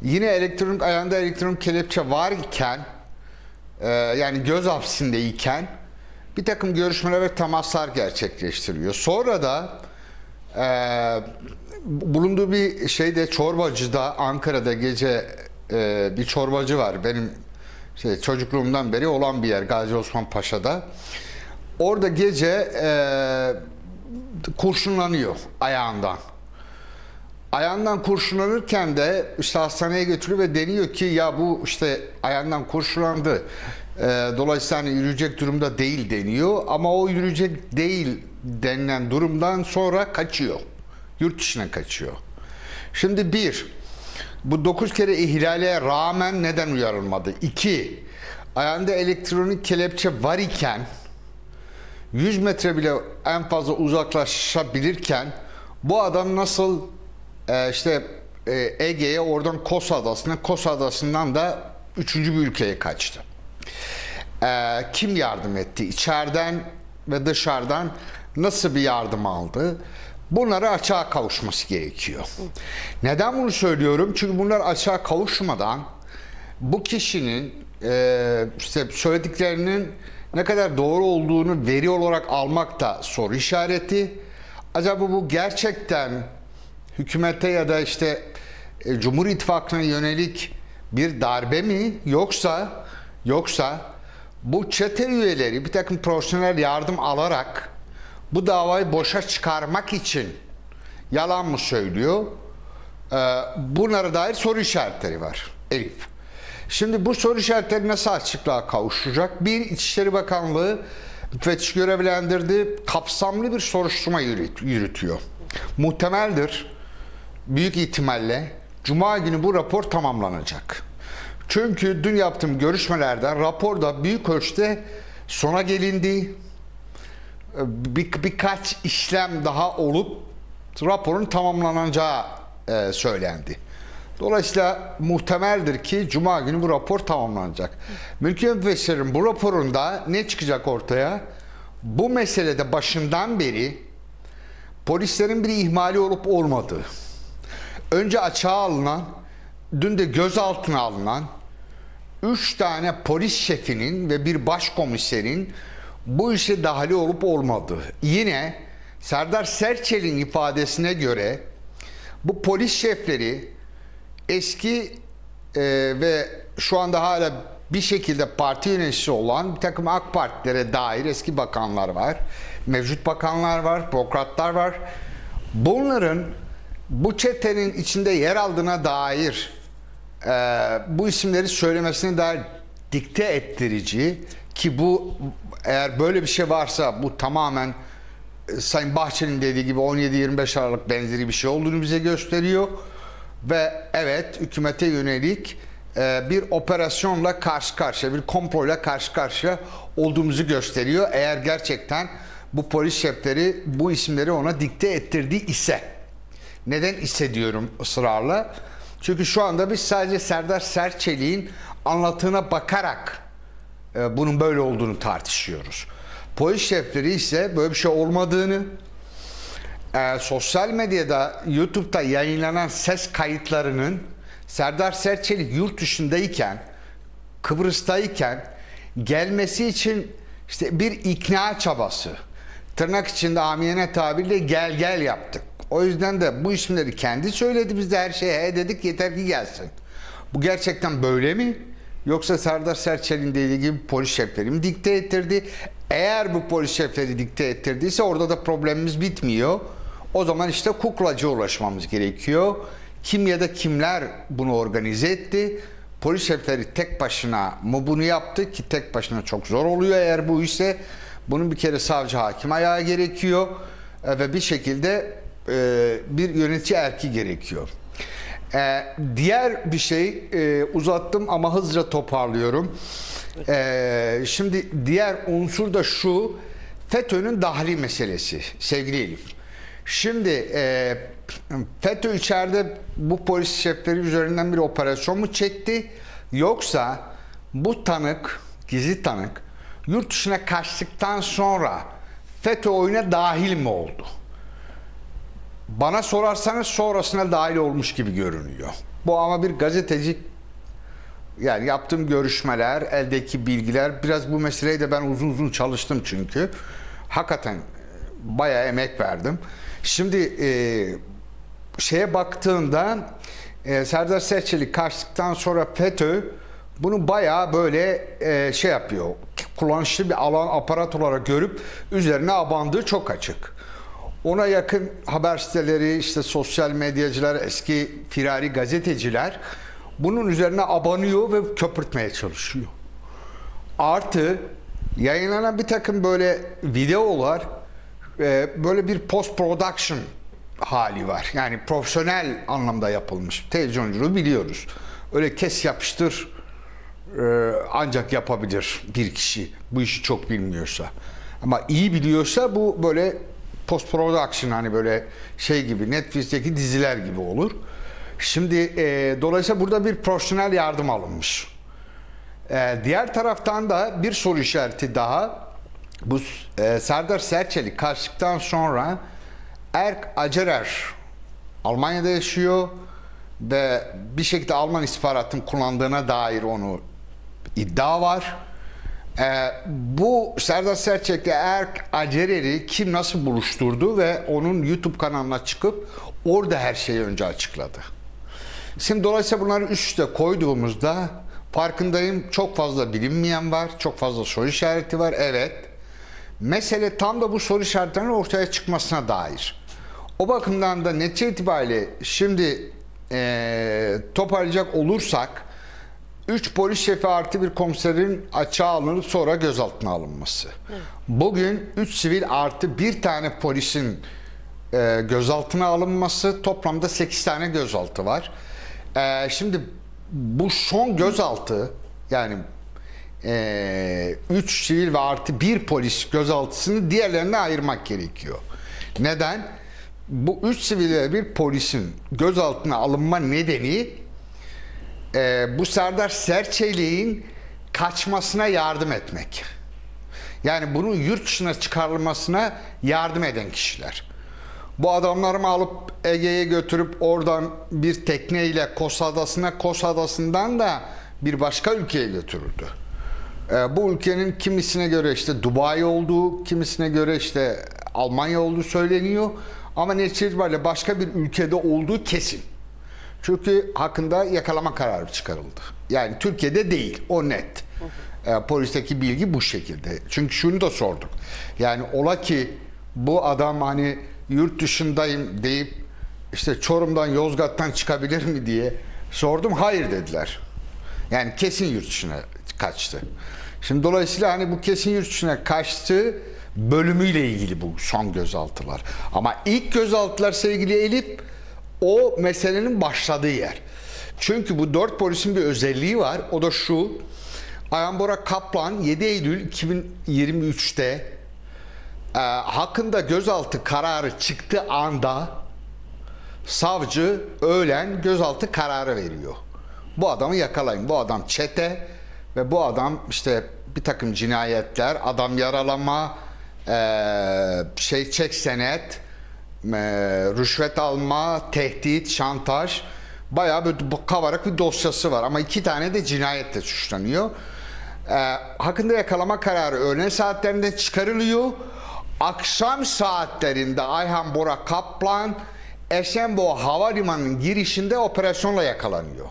yine elektronik ayağında elektronik kelepçe varken e, yani göz hapsindeyken bir takım görüşmeler ve temaslar gerçekleştiriyor. Sonra da e, bulunduğu bir şeyde çorbacıda Ankara'da gece e, bir çorbacı var. Benim şey, çocukluğumdan beri olan bir yer Gazi Osman Paşa'da. Orada gece e, kurşunlanıyor ayağından. Ayağından kurşunlanırken de işte hastaneye götürüyor ve deniyor ki ya bu işte ayağından kurşunlandı. Ee, dolayısıyla hani yürüyecek durumda değil deniyor ama o yürüyecek değil denilen durumdan sonra kaçıyor. Yurt dışına kaçıyor. Şimdi bir, bu 9 kere ihlale rağmen neden uyarılmadı? İki, ayağında elektronik kelepçe var iken 100 metre bile en fazla uzaklaşabilirken bu adam nasıl e, işte e, Ege'ye oradan Kos Adası'na Kos Adası'ndan da üçüncü bir ülkeye kaçtı. E, kim yardım etti? İçeriden ve dışarıdan nasıl bir yardım aldı? Bunları açığa kavuşması gerekiyor. Neden bunu söylüyorum? Çünkü bunlar açığa kavuşmadan bu kişinin e, işte söylediklerinin ne kadar doğru olduğunu veri olarak almak da soru işareti. Acaba bu gerçekten hükümete ya da işte e, Cumhur İttifakı'na yönelik bir darbe mi yoksa yoksa bu çete üyeleri bir takım profesyonel yardım alarak bu davayı boşa çıkarmak için yalan mı söylüyor? Ee, bunlara dair soru işaretleri var Elif. Şimdi bu soru işaretleri nasıl açıklığa kavuşacak? Bir İçişleri Bakanlığı müfettiş görevlendirdi. Kapsamlı bir soruşturma yürüt- yürütüyor. Muhtemeldir. Büyük ihtimalle Cuma günü bu rapor tamamlanacak. Çünkü dün yaptığım görüşmelerde raporda büyük ölçüde sona gelindi. Bir, birkaç işlem daha olup raporun tamamlanacağı e, söylendi. Dolayısıyla muhtemeldir ki Cuma günü bu rapor tamamlanacak. Mülki müfessirlerin bu raporunda ne çıkacak ortaya? Bu meselede başından beri polislerin bir ihmali olup olmadığı, önce açığa alınan, dün de gözaltına alınan 3 tane polis şefinin ve bir başkomiserin bu işe dahili olup olmadığı. Yine Serdar Serçel'in ifadesine göre bu polis şefleri eski e, ve şu anda hala bir şekilde parti yöneticisi olan bir takım AK Partilere dair eski bakanlar var. Mevcut bakanlar var, bürokratlar var. Bunların bu çetenin içinde yer aldığına dair e, bu isimleri söylemesine dair dikte ettirici ki bu eğer böyle bir şey varsa bu tamamen e, Sayın Bahçeli'nin dediği gibi 17-25 Aralık benzeri bir şey olduğunu bize gösteriyor ve evet hükümete yönelik e, bir operasyonla karşı karşıya, bir komployla karşı karşıya olduğumuzu gösteriyor. Eğer gerçekten bu polis şefleri bu isimleri ona dikte ettirdi ise. Neden ise diyorum ısrarla. Çünkü şu anda biz sadece Serdar Serçelik'in anlatığına bakarak e, bunun böyle olduğunu tartışıyoruz. Polis şefleri ise böyle bir şey olmadığını, e, sosyal medyada, YouTube'da yayınlanan ses kayıtlarının Serdar Serçelik yurt dışındayken, Kıbrıs'tayken gelmesi için işte bir ikna çabası. Tırnak içinde amiyane tabirle gel gel yaptık. O yüzden de bu isimleri kendi söyledi biz de her şeye he dedik yeter ki gelsin. Bu gerçekten böyle mi? Yoksa Serdar Serçel'in dediği gibi polis şefleri mi dikte ettirdi? Eğer bu polis şefleri dikte ettirdiyse orada da problemimiz bitmiyor. O zaman işte kuklacı ulaşmamız gerekiyor. Kim ya da kimler bunu organize etti? Polis şefleri tek başına mı bunu yaptı ki tek başına çok zor oluyor eğer bu ise bunun bir kere savcı hakim ayağı gerekiyor e, ve bir şekilde e, bir yönetici erki gerekiyor. E, diğer bir şey e, uzattım ama hızlıca toparlıyorum. E, şimdi diğer unsur da şu FETÖ'nün dahli meselesi sevgili Elif. Şimdi e, FETÖ içeride bu polis şefleri üzerinden bir operasyon mu çekti yoksa bu tanık, gizli tanık yurt dışına kaçtıktan sonra FETÖ oyuna dahil mi oldu? Bana sorarsanız sonrasına dahil olmuş gibi görünüyor. Bu ama bir gazeteci yani yaptığım görüşmeler, eldeki bilgiler biraz bu meseleyi de ben uzun uzun çalıştım çünkü. Hakikaten bayağı emek verdim. Şimdi e, şeye baktığında e, Serdar Serçelik kaçtıktan sonra FETÖ bunu bayağı böyle e, şey yapıyor. Kullanışlı bir alan aparat olarak görüp üzerine abandığı çok açık. Ona yakın haber siteleri, işte sosyal medyacılar, eski firari gazeteciler bunun üzerine abanıyor ve köpürtmeye çalışıyor. Artı yayınlanan bir takım böyle videolar e, böyle bir post production hali var. Yani profesyonel anlamda yapılmış. Televizyonculuğu biliyoruz. Öyle kes yapıştır e, ancak yapabilir bir kişi. Bu işi çok bilmiyorsa. Ama iyi biliyorsa bu böyle post production hani böyle şey gibi Netflix'teki diziler gibi olur. Şimdi e, dolayısıyla burada bir profesyonel yardım alınmış. E, diğer taraftan da bir soru işareti daha. Bu e, Serdar Serçelik kaçtıktan sonra Erk Acerer Almanya'da yaşıyor ve bir şekilde Alman istihbaratın kullandığına dair onu iddia var. Ee, bu Serdar Serçek'le Erk Acerer'i kim nasıl buluşturdu ve onun YouTube kanalına çıkıp orada her şeyi önce açıkladı. Şimdi dolayısıyla bunları üst üste koyduğumuzda farkındayım çok fazla bilinmeyen var, çok fazla soru işareti var. Evet. Mesele tam da bu soru işaretlerinin ortaya çıkmasına dair. O bakımdan da netice itibariyle şimdi e, toparlayacak olursak 3 polis şefi artı bir komiserin açığa alınıp sonra gözaltına alınması. Bugün 3 sivil artı bir tane polisin e, gözaltına alınması toplamda 8 tane gözaltı var. E, şimdi bu son gözaltı yani 3 e, sivil ve artı bir polis gözaltısını diğerlerine ayırmak gerekiyor. Neden? Bu 3 sivil ve bir polisin gözaltına alınma nedeni e, bu Serdar Serçelik'in kaçmasına yardım etmek. Yani bunun yurt dışına çıkarılmasına yardım eden kişiler. Bu adamları mı alıp Ege'ye götürüp oradan bir tekneyle Kos Adası'na, Kos Adası'ndan da bir başka ülkeye götürüldü. Ee, bu ülkenin kimisine göre işte Dubai olduğu, kimisine göre işte Almanya olduğu söyleniyor. Ama netice itibariyle başka bir ülkede olduğu kesin. Çünkü hakkında yakalama kararı çıkarıldı. Yani Türkiye'de değil, o net. E, polisteki bilgi bu şekilde. Çünkü şunu da sorduk. Yani ola ki bu adam hani yurt dışındayım deyip işte Çorum'dan Yozgat'tan çıkabilir mi diye sordum. Hayır dediler. Yani kesin yurt dışına kaçtı. Şimdi dolayısıyla hani bu kesin yurt dışına kaçtı bölümüyle ilgili bu son gözaltılar. Ama ilk gözaltılar sevgili Elif o meselenin başladığı yer. Çünkü bu dört polisin bir özelliği var. O da şu. Ayhan Bora Kaplan 7 Eylül 2023'te e, hakkında gözaltı kararı çıktığı anda savcı öğlen gözaltı kararı veriyor. Bu adamı yakalayın. Bu adam çete ve bu adam işte bir takım cinayetler, adam yaralama, e, şey çek senet, e, rüşvet alma, tehdit, şantaj bayağı böyle kavarak bir dosyası var ama iki tane de cinayetle suçlanıyor. Ee, hakkında yakalama kararı öğlen saatlerinde çıkarılıyor. Akşam saatlerinde Ayhan Bora Kaplan Esenboğa Havalimanı'nın girişinde operasyonla yakalanıyor.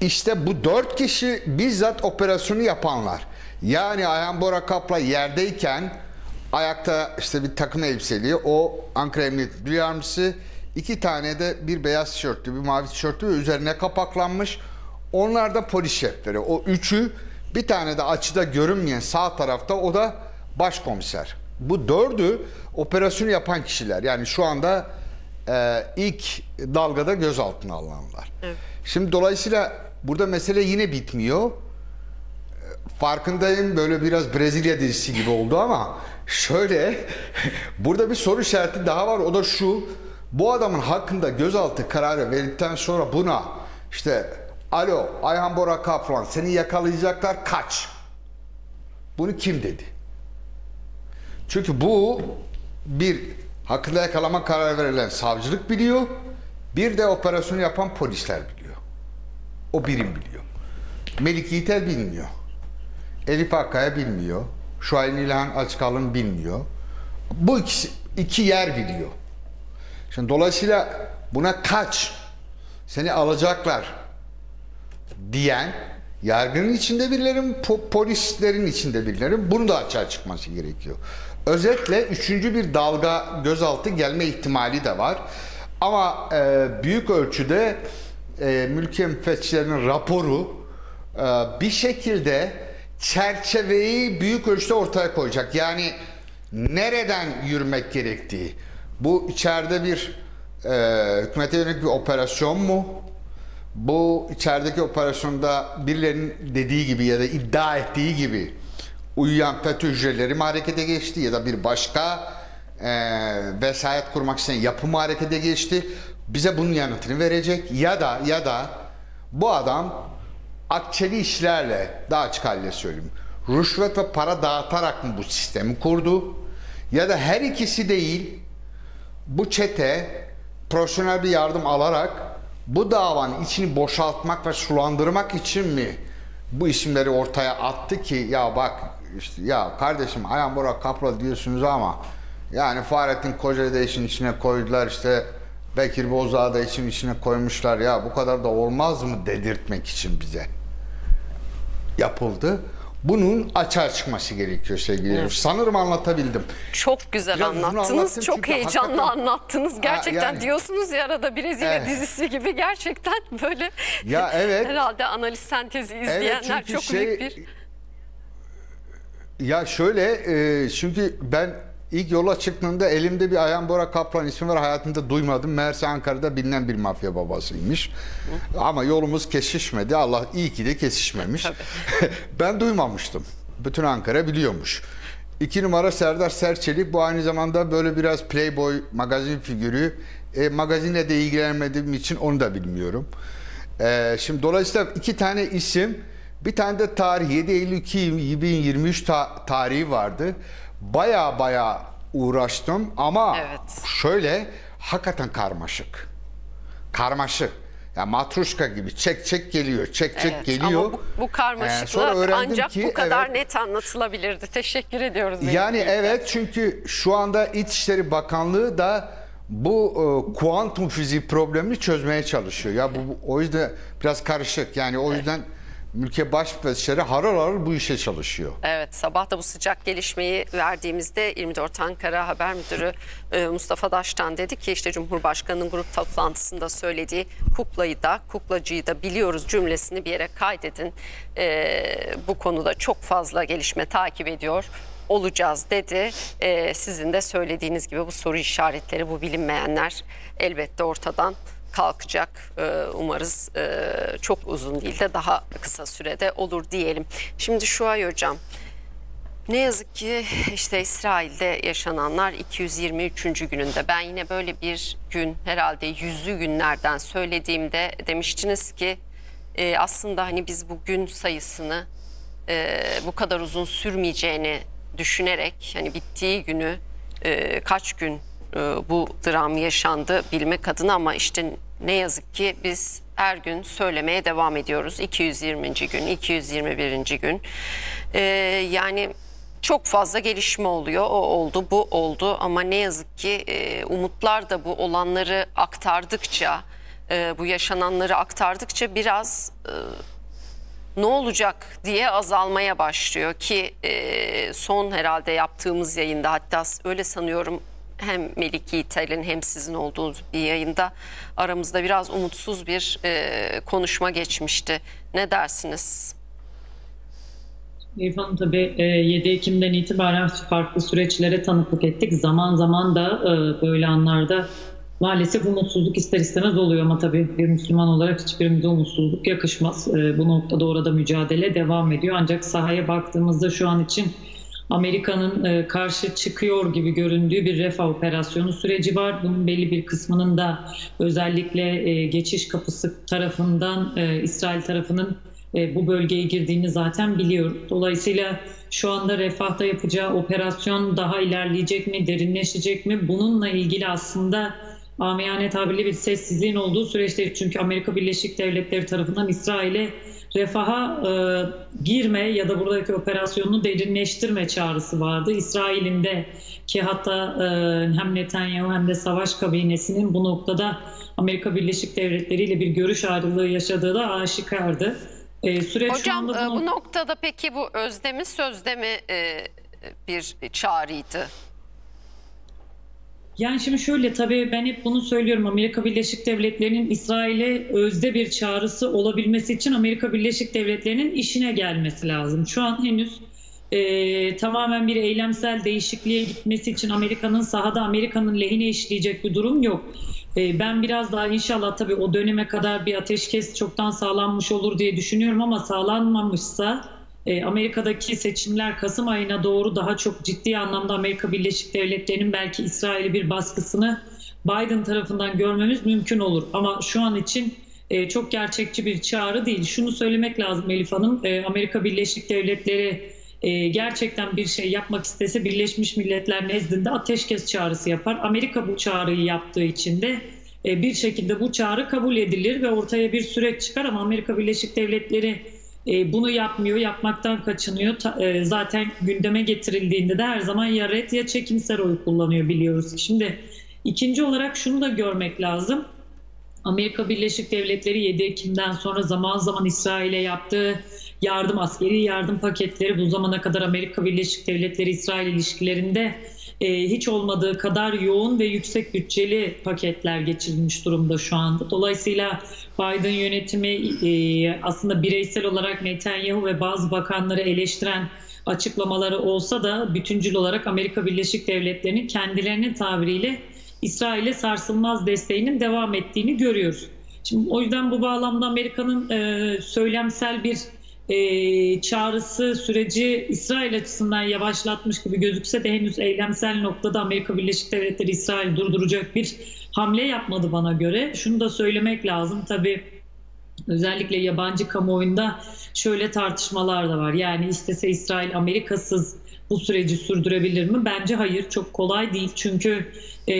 İşte bu dört kişi bizzat operasyonu yapanlar. Yani Ayhan Bora Kaplan yerdeyken ayakta işte bir takım elbiseli o Ankara Emniyet Müdür Yardımcısı iki tane de bir beyaz tişörtlü bir mavi tişörtlü ve üzerine kapaklanmış. Onlar da polis şefleri. O üçü bir tane de açıda görünmeyen sağ tarafta o da başkomiser. Bu dördü operasyonu yapan kişiler. Yani şu anda e, ilk dalgada gözaltına alınanlar. Şimdi dolayısıyla burada mesele yine bitmiyor. Farkındayım böyle biraz Brezilya dizisi gibi oldu ama şöyle burada bir soru işareti daha var o da şu bu adamın hakkında gözaltı kararı verdikten sonra buna işte alo Ayhan Bora Kaplan seni yakalayacaklar kaç bunu kim dedi? Çünkü bu bir hakkında yakalama kararı verilen savcılık biliyor bir de operasyonu yapan polisler biliyor. O birim biliyor. Melik Yiğiter bilmiyor. Elif Akkaya bilmiyor. Şuayn İlhan Açıkalın bilmiyor. Bu ikisi, iki yer biliyor. Şimdi dolayısıyla buna kaç seni alacaklar diyen yargının içinde birilerin, po- polislerin içinde birilerin bunu da açığa çıkması gerekiyor. Özetle üçüncü bir dalga gözaltı gelme ihtimali de var. Ama e, büyük ölçüde e, mülkiye müfettişlerinin raporu e, bir şekilde çerçeveyi büyük ölçüde ortaya koyacak. Yani nereden yürümek gerektiği. Bu içeride bir e, hükümete yönelik bir operasyon mu? Bu içerideki operasyonda birilerinin dediği gibi ya da iddia ettiği gibi uyuyan FETÖ hücreleri mi harekete geçti ya da bir başka e, vesayet kurmak isteyen yapı mı harekete geçti? Bize bunun yanıtını verecek ya da ya da bu adam akçeli işlerle daha açık halde söyleyeyim. Rüşvet ve para dağıtarak mı bu sistemi kurdu? Ya da her ikisi değil bu çete profesyonel bir yardım alarak bu davanın içini boşaltmak ve sulandırmak için mi bu isimleri ortaya attı ki ya bak işte ya kardeşim Ayhan Bora Kapral diyorsunuz ama yani Fahrettin Koca'yı da işin içine koydular işte Bekir Bozdağ'ı da işin içine koymuşlar ya bu kadar da olmaz mı dedirtmek için bize yapıldı. Bunun açığa çıkması gerekiyor sevgili evet. Sanırım anlatabildim. Çok güzel Biraz anlattınız. Çok heyecanlı hakikaten- anlattınız. Gerçekten yani- diyorsunuz ya arada Brezilya Evet. dizisi gibi gerçekten böyle Ya evet. herhalde analiz sentezi izleyenler çünkü çok şey- büyük bir Ya şöyle e, çünkü ben ilk yola çıktığımda elimde bir Ayhan Bora Kaplan ismi var hayatımda duymadım. Meğerse Ankara'da bilinen bir mafya babasıymış. Ama yolumuz kesişmedi. Allah iyi ki de kesişmemiş. ben duymamıştım. Bütün Ankara biliyormuş. İki numara Serdar Serçelik bu aynı zamanda böyle biraz Playboy magazin figürü. E, magazinle de ilgilenmediğim için onu da bilmiyorum. Ee, şimdi dolayısıyla iki tane isim, bir tane de tarih 7 Eylül 2023 ta- tarihi vardı. Baya baya uğraştım ama Evet. şöyle hakikaten karmaşık. Karmaşık. Ya matruşka gibi çek çek geliyor, çek çek Evet, geliyor. Ama bu, bu Ee, sonra öğrendim ancak ki, bu kadar evet, net anlatılabilirdi. Teşekkür ediyoruz. Yani Yiğiter. evet çünkü şu anda İçişleri Bakanlığı da bu e, kuantum fiziği problemini çözmeye çalışıyor. Ya bu, bu- o yüzden biraz karışık. Yani o yüzden ülke baş müfettişleri harıl harıl bu işe çalışıyor. Evet sabah da bu sıcak gelişmeyi verdiğimizde 24 Ankara Haber Müdürü e, Mustafa Daş'tan dedi ki işte Cumhurbaşkanı'nın grup toplantısında söylediği kuklayı da kuklacıyı da biliyoruz cümlesini bir yere kaydedin. E, bu konuda çok fazla gelişme takip ediyor olacağız dedi. E, sizin de söylediğiniz gibi bu soru işaretleri bu bilinmeyenler elbette ortadan kalkacak. Ee, Umarız e, çok uzun değil de daha kısa sürede olur diyelim. Şimdi Şuay Hocam, ne yazık ki işte İsrail'de yaşananlar 223. gününde. Ben yine böyle bir gün herhalde yüzlü günlerden söylediğimde demiştiniz ki e, aslında hani biz bu gün sayısını e, bu kadar uzun sürmeyeceğini düşünerek hani bittiği günü e, kaç gün e, bu dram yaşandı bilmek adına ama işte ne yazık ki biz her gün söylemeye devam ediyoruz. 220. gün, 221. gün. Ee, yani çok fazla gelişme oluyor. O oldu, bu oldu ama ne yazık ki e, umutlar da bu olanları aktardıkça, e, bu yaşananları aktardıkça biraz e, ne olacak diye azalmaya başlıyor ki e, son herhalde yaptığımız yayında hatta öyle sanıyorum hem Melik Yiğitel'in hem sizin olduğunuz bir yayında aramızda biraz umutsuz bir e, konuşma geçmişti. Ne dersiniz? Hanım tabii e, 7 Ekim'den itibaren farklı süreçlere tanıklık ettik. Zaman zaman da e, böyle anlarda maalesef umutsuzluk ister istemez oluyor ama tabii bir Müslüman olarak hiçbirimize umutsuzluk yakışmaz. E, bu noktada orada mücadele devam ediyor. Ancak sahaya baktığımızda şu an için Amerika'nın e, karşı çıkıyor gibi göründüğü bir refah operasyonu süreci var. Bunun belli bir kısmının da özellikle e, geçiş kapısı tarafından e, İsrail tarafının bu bölgeye girdiğini zaten biliyoruz. Dolayısıyla şu anda refahta yapacağı operasyon daha ilerleyecek mi, derinleşecek mi? Bununla ilgili aslında amiyane tabirle bir sessizliğin olduğu süreçte çünkü Amerika Birleşik Devletleri tarafından İsrail'e refaha e, girme ya da buradaki operasyonunu derinleştirme çağrısı vardı. İsrail'in de ki hatta e, hem Netanyahu hem de savaş kabinesinin bu noktada Amerika Birleşik Devletleri ile bir görüş ayrılığı yaşadığı da aşikardı. E, süreç Hocam e, bu bu noktada peki bu özde mi sözde mi e, bir çağrıydı? Yani şimdi şöyle tabii ben hep bunu söylüyorum. Amerika Birleşik Devletleri'nin İsrail'e özde bir çağrısı olabilmesi için Amerika Birleşik Devletleri'nin işine gelmesi lazım. Şu an henüz e, tamamen bir eylemsel değişikliğe gitmesi için Amerika'nın sahada Amerika'nın lehine işleyecek bir durum yok. E, ben biraz daha inşallah tabii o döneme kadar bir ateşkes çoktan sağlanmış olur diye düşünüyorum ama sağlanmamışsa e, Amerika'daki seçimler Kasım ayına doğru daha çok ciddi anlamda Amerika Birleşik Devletleri'nin belki İsrail'e bir baskısını Biden tarafından görmemiz mümkün olur. Ama şu an için e, çok gerçekçi bir çağrı değil. Şunu söylemek lazım Elif Hanım, e, Amerika Birleşik Devletleri gerçekten bir şey yapmak istese Birleşmiş Milletler nezdinde ateşkes çağrısı yapar. Amerika bu çağrıyı yaptığı için de bir şekilde bu çağrı kabul edilir ve ortaya bir süreç çıkar ama Amerika Birleşik Devletleri e, bunu yapmıyor, yapmaktan kaçınıyor. E, zaten gündeme getirildiğinde de her zaman ya red ya çekimser oy kullanıyor biliyoruz. Şimdi ikinci olarak şunu da görmek lazım. Amerika Birleşik Devletleri 7 Ekim'den sonra zaman zaman İsrail'e yaptığı yardım, askeri yardım paketleri bu zamana kadar Amerika Birleşik Devletleri İsrail ilişkilerinde e, hiç olmadığı kadar yoğun ve yüksek bütçeli paketler geçirilmiş durumda şu anda. Dolayısıyla Biden yönetimi e, aslında bireysel olarak Netanyahu ve bazı bakanları eleştiren açıklamaları olsa da bütüncül olarak Amerika Birleşik Devletleri'nin kendilerinin tabiriyle İsrail'e sarsılmaz desteğinin devam ettiğini görüyoruz. Şimdi o yüzden bu bağlamda Amerika'nın e, söylemsel bir e, çağrısı süreci İsrail açısından yavaşlatmış gibi gözükse de henüz eylemsel noktada Amerika Birleşik Devletleri İsrail durduracak bir hamle yapmadı bana göre. Şunu da söylemek lazım tabii özellikle yabancı kamuoyunda şöyle tartışmalar da var. Yani istese İsrail Amerikasız bu süreci sürdürebilir mi? Bence hayır çok kolay değil çünkü e,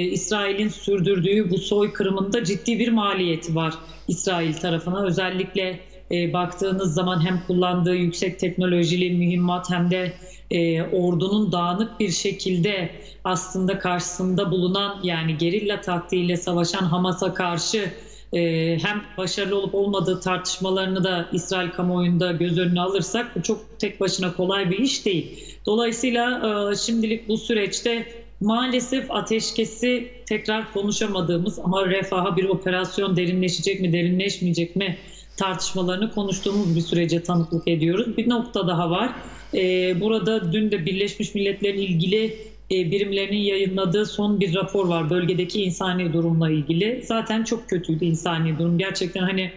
İsrail'in sürdürdüğü bu soykırımında ciddi bir maliyeti var İsrail tarafına. Özellikle e, baktığınız zaman hem kullandığı yüksek teknolojili mühimmat hem de e, ordunun dağınık bir şekilde aslında karşısında bulunan yani gerilla taktiğiyle savaşan Hamas'a karşı e, hem başarılı olup olmadığı tartışmalarını da İsrail kamuoyunda göz önüne alırsak bu çok tek başına kolay bir iş değil. Dolayısıyla e, şimdilik bu süreçte maalesef ateşkesi tekrar konuşamadığımız ama refaha bir operasyon derinleşecek mi derinleşmeyecek mi tartışmalarını konuştuğumuz bir sürece tanıklık ediyoruz. Bir nokta daha var. Ee, burada dün de Birleşmiş Milletler'in ilgili e, birimlerinin yayınladığı son bir rapor var bölgedeki insani durumla ilgili. Zaten çok kötüydü insani durum. Gerçekten hani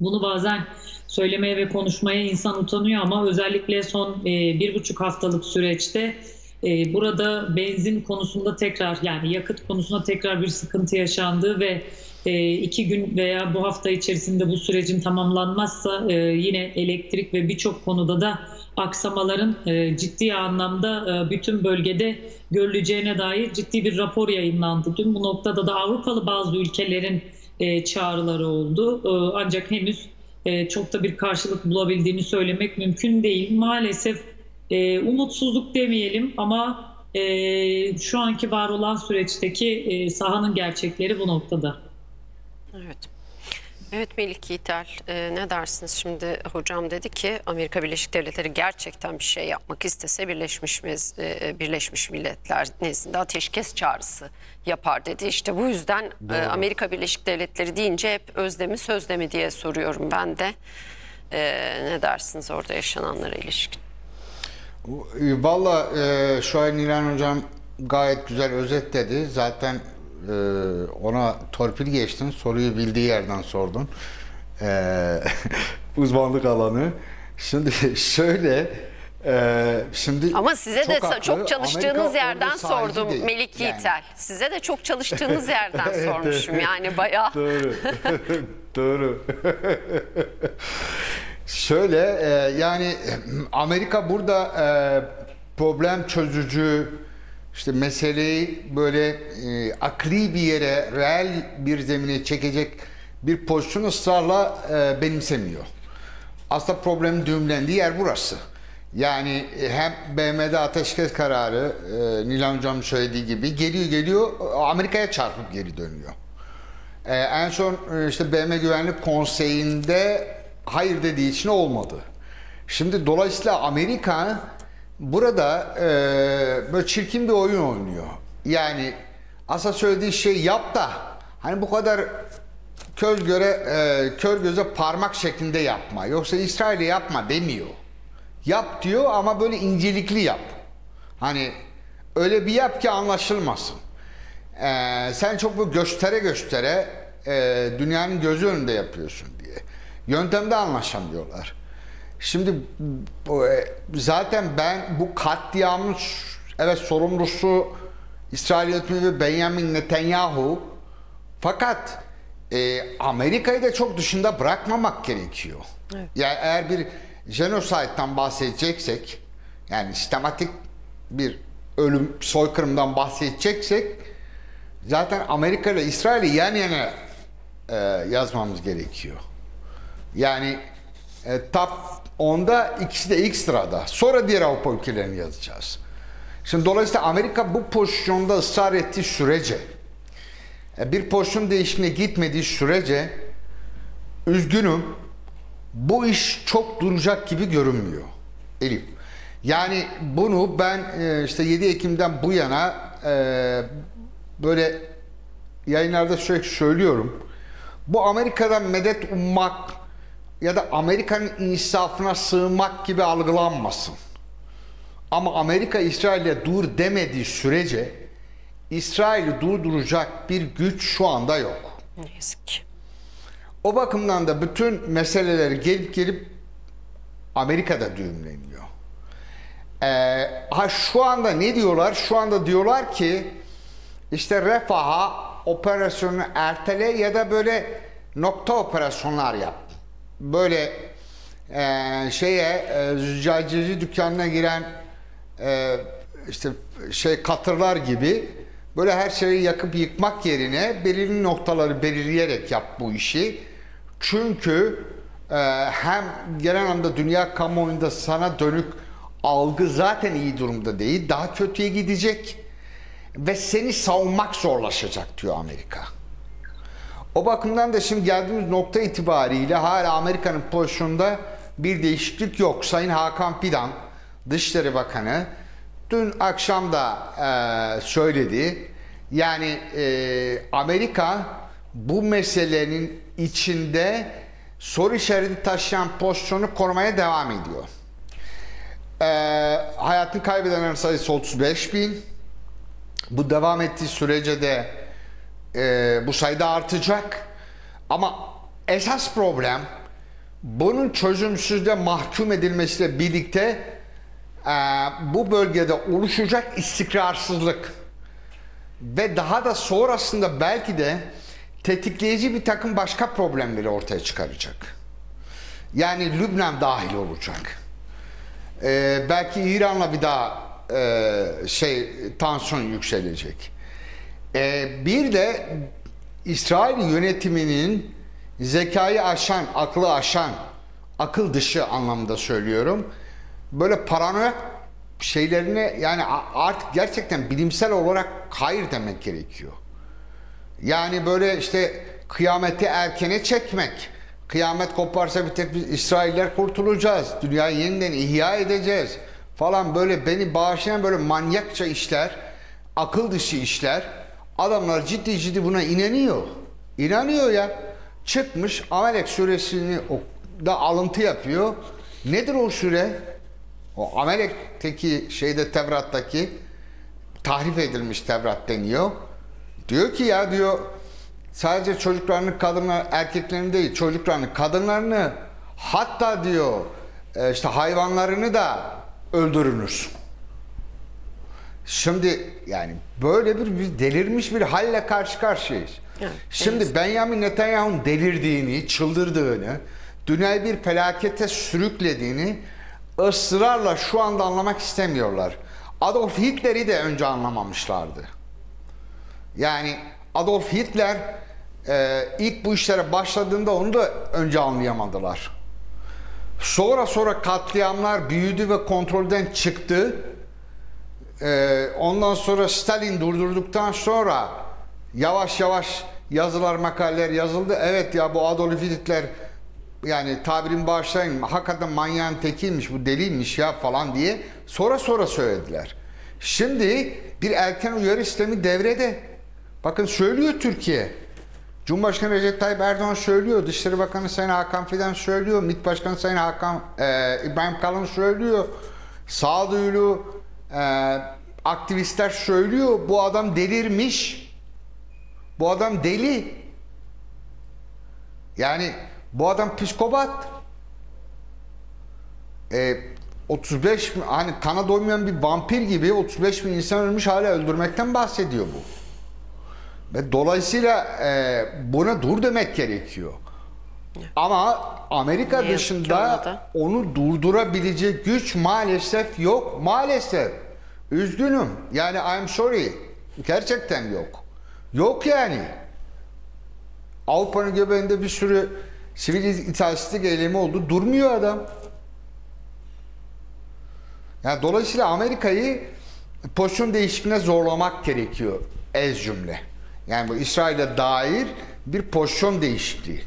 bunu bazen söylemeye ve konuşmaya insan utanıyor ama özellikle son e, bir buçuk haftalık süreçte e, burada benzin konusunda tekrar yani yakıt konusunda tekrar bir sıkıntı yaşandığı ve e, iki gün veya bu hafta içerisinde bu sürecin tamamlanmazsa e, yine elektrik ve birçok konuda da aksamaların e, ciddi anlamda e, bütün bölgede görüleceğine dair ciddi bir rapor yayınlandı. Dün bu noktada da Avrupalı bazı ülkelerin çağrıları oldu. Ancak henüz çok da bir karşılık bulabildiğini söylemek mümkün değil. Maalesef umutsuzluk demeyelim ama şu anki var olan süreçteki sahanın gerçekleri bu noktada. Evet. Evet Melik Yiğitel e, ne dersiniz şimdi hocam dedi ki Amerika Birleşik Devletleri gerçekten bir şey yapmak istese Birleşmiş Mez- e, Birleşmiş Milletler nezdinde ateşkes çağrısı yapar dedi. İşte bu yüzden e, Amerika Birleşik Devletleri deyince hep özlemi sözlemi diye soruyorum ben de. E, ne dersiniz orada yaşananlara ilişkin? Valla e, şu an Nilan Hocam gayet güzel özetledi. Zaten e, ona torpil geçtin. Soruyu bildiği yerden sordun. E, uzmanlık alanı. Şimdi şöyle e, şimdi Ama size de çok sa- haklı. çok çalıştığınız Amerika yerden sordum değil. Melik Yani. Yiğitel. Size de çok çalıştığınız yerden sormuşum yani bayağı. Doğru. Doğru. Şöyle e, yani Amerika burada e, problem çözücü işte meseleyi böyle e, akli bir yere, reel bir zemine çekecek bir pozisyon ısrarla e, benimsemiyor. Aslında problemin düğümlendiği yer burası. Yani e, hem BM'de ateşkes kararı e, Nilan Hocam söylediği gibi geliyor geliyor Amerika'ya çarpıp geri dönüyor. Ee, en son e, işte BM Güvenlik Konseyi'nde hayır dediği için olmadı. Şimdi dolayısıyla Amerika burada e, böyle çirkin bir oyun oynuyor. Yani aslında söylediği şey yap da hani bu kadar köz göre e, kör göze parmak şeklinde yapma. Yoksa İsrail'e yapma demiyor. Yap diyor ama böyle incelikli yap. Hani öyle bir yap ki anlaşılmasın. Ee, sen çok bu göstere göstere e, dünyanın gözü önünde yapıyorsun diye. Yöntemde anlaşamıyorlar. Şimdi e, zaten ben bu katliamın evet sorumlusu İsrail yönetimi Benjamin Netanyahu fakat e, Amerika'yı da çok dışında bırakmamak gerekiyor. Yani eğer bir genoside'dan bahsedeceksek yani sistematik bir ölüm soykırımdan bahsedeceksek zaten Amerika ile İsrail'i yan yana e, yazmamız gerekiyor. Yani e, top 10'da ikisi de ilk sırada. Sonra diğer Avrupa ülkelerini yazacağız. Şimdi dolayısıyla Amerika bu pozisyonda ısrar ettiği sürece e, bir pozisyon değişimine gitmediği sürece üzgünüm bu iş çok duracak gibi görünmüyor. Elif. Yani bunu ben e, işte 7 Ekim'den bu yana e, böyle yayınlarda sürekli söylüyorum. Bu Amerika'dan medet ummak ya da Amerika'nın insafına sığınmak gibi algılanmasın. Ama Amerika İsrail'e dur demediği sürece İsrail'i durduracak bir güç şu anda yok. Ne yazık ki. O bakımdan da bütün meseleler gelip gelip Amerika'da düğümleniyor. Ee, ha şu anda ne diyorlar? Şu anda diyorlar ki işte refaha operasyonu ertele ya da böyle nokta operasyonlar yap. Böyle e, şeye e, züccaciyeci dükkanına giren e, işte şey katırlar gibi böyle her şeyi yakıp yıkmak yerine belirli noktaları belirleyerek yap bu işi. Çünkü e, hem genel anlamda dünya kamuoyunda sana dönük algı zaten iyi durumda değil. Daha kötüye gidecek ve seni savunmak zorlaşacak diyor Amerika. O bakımdan da şimdi geldiğimiz nokta itibariyle hala Amerika'nın pozisyonunda bir değişiklik yok. Sayın Hakan Fidan, Dışişleri Bakanı, dün akşam da e, söyledi. Yani e, Amerika bu meselenin içinde soru işareti taşıyan pozisyonu korumaya devam ediyor. E, hayatını kaybedenlerin sayısı 35 bin. Bu devam ettiği sürece de e, bu sayıda artacak. Ama esas problem bunun çözümsüzde mahkum edilmesiyle birlikte e, bu bölgede oluşacak istikrarsızlık ve daha da sonrasında belki de tetikleyici bir takım başka problemleri ortaya çıkaracak. Yani Lübnan dahil olacak. E, belki İran'la bir daha e, şey tansiyon yükselecek. E, bir de İsrail yönetiminin zekayı aşan, aklı aşan, akıl dışı anlamda söylüyorum. Böyle paranoyak şeylerine yani artık gerçekten bilimsel olarak hayır demek gerekiyor. Yani böyle işte kıyameti erkene çekmek. Kıyamet koparsa bir tek biz İsrailler kurtulacağız. Dünyayı yeniden ihya edeceğiz falan böyle beni bağışlayan böyle manyakça işler, akıl dışı işler. Adamlar ciddi ciddi buna inanıyor. İnanıyor ya. Çıkmış Amelek suresini da alıntı yapıyor. Nedir o sure? O Amelek'teki şeyde Tevrat'taki tahrif edilmiş Tevrat deniyor. Diyor ki ya diyor sadece çocuklarını kadınlar erkeklerini değil çocuklarını kadınlarını hatta diyor e, işte hayvanlarını da öldürünüz. Şimdi yani böyle bir, bir delirmiş bir halle karşı karşıyayız. Evet, Şimdi Benjamin Netanyahu'nun delirdiğini, çıldırdığını, dünyayı bir felakete sürüklediğini ısrarla şu anda anlamak istemiyorlar. Adolf Hitler'i de önce anlamamışlardı. Yani Adolf Hitler e, ilk bu işlere başladığında onu da önce anlayamadılar. Sonra sonra katliamlar büyüdü ve kontrolden çıktı. E, ondan sonra Stalin durdurduktan sonra yavaş yavaş yazılar makaleler yazıldı. Evet ya bu Adolf Hitler yani tabirin bağışlayın hakikaten manyağın tekiymiş bu deliymiş ya falan diye sonra sonra söylediler. Şimdi bir erken uyarı sistemi devrede. Bakın söylüyor Türkiye. Cumhurbaşkanı Recep Tayyip Erdoğan söylüyor. Dışişleri Bakanı Sayın Hakan Fidan söylüyor. MİT Başkanı Sayın Hakan e, İbrahim Kalın söylüyor. Sağduyulu e, aktivistler söylüyor. Bu adam delirmiş. Bu adam deli. Yani bu adam psikopat. E, 35 bin- hani kana doymayan bir vampir gibi 35 bin insan ölmüş hala öldürmekten bahsediyor bu. Ve dolayısıyla e, buna dur demek gerekiyor. Ama Amerika Ne dışında onu durdurabilecek güç maalesef yok. Maalesef. Üzgünüm. Yani I'm sorry. Gerçekten yok. Yok yani. Avrupa'nın göbeğinde bir sürü sivil itaatsizlik eylemi oldu. Durmuyor adam. Yani dolayısıyla Amerika'yı pozisyon değişikliğine zorlamak gerekiyor ez cümle. Yani bu İsrail'e dair bir pozisyon değişikliği.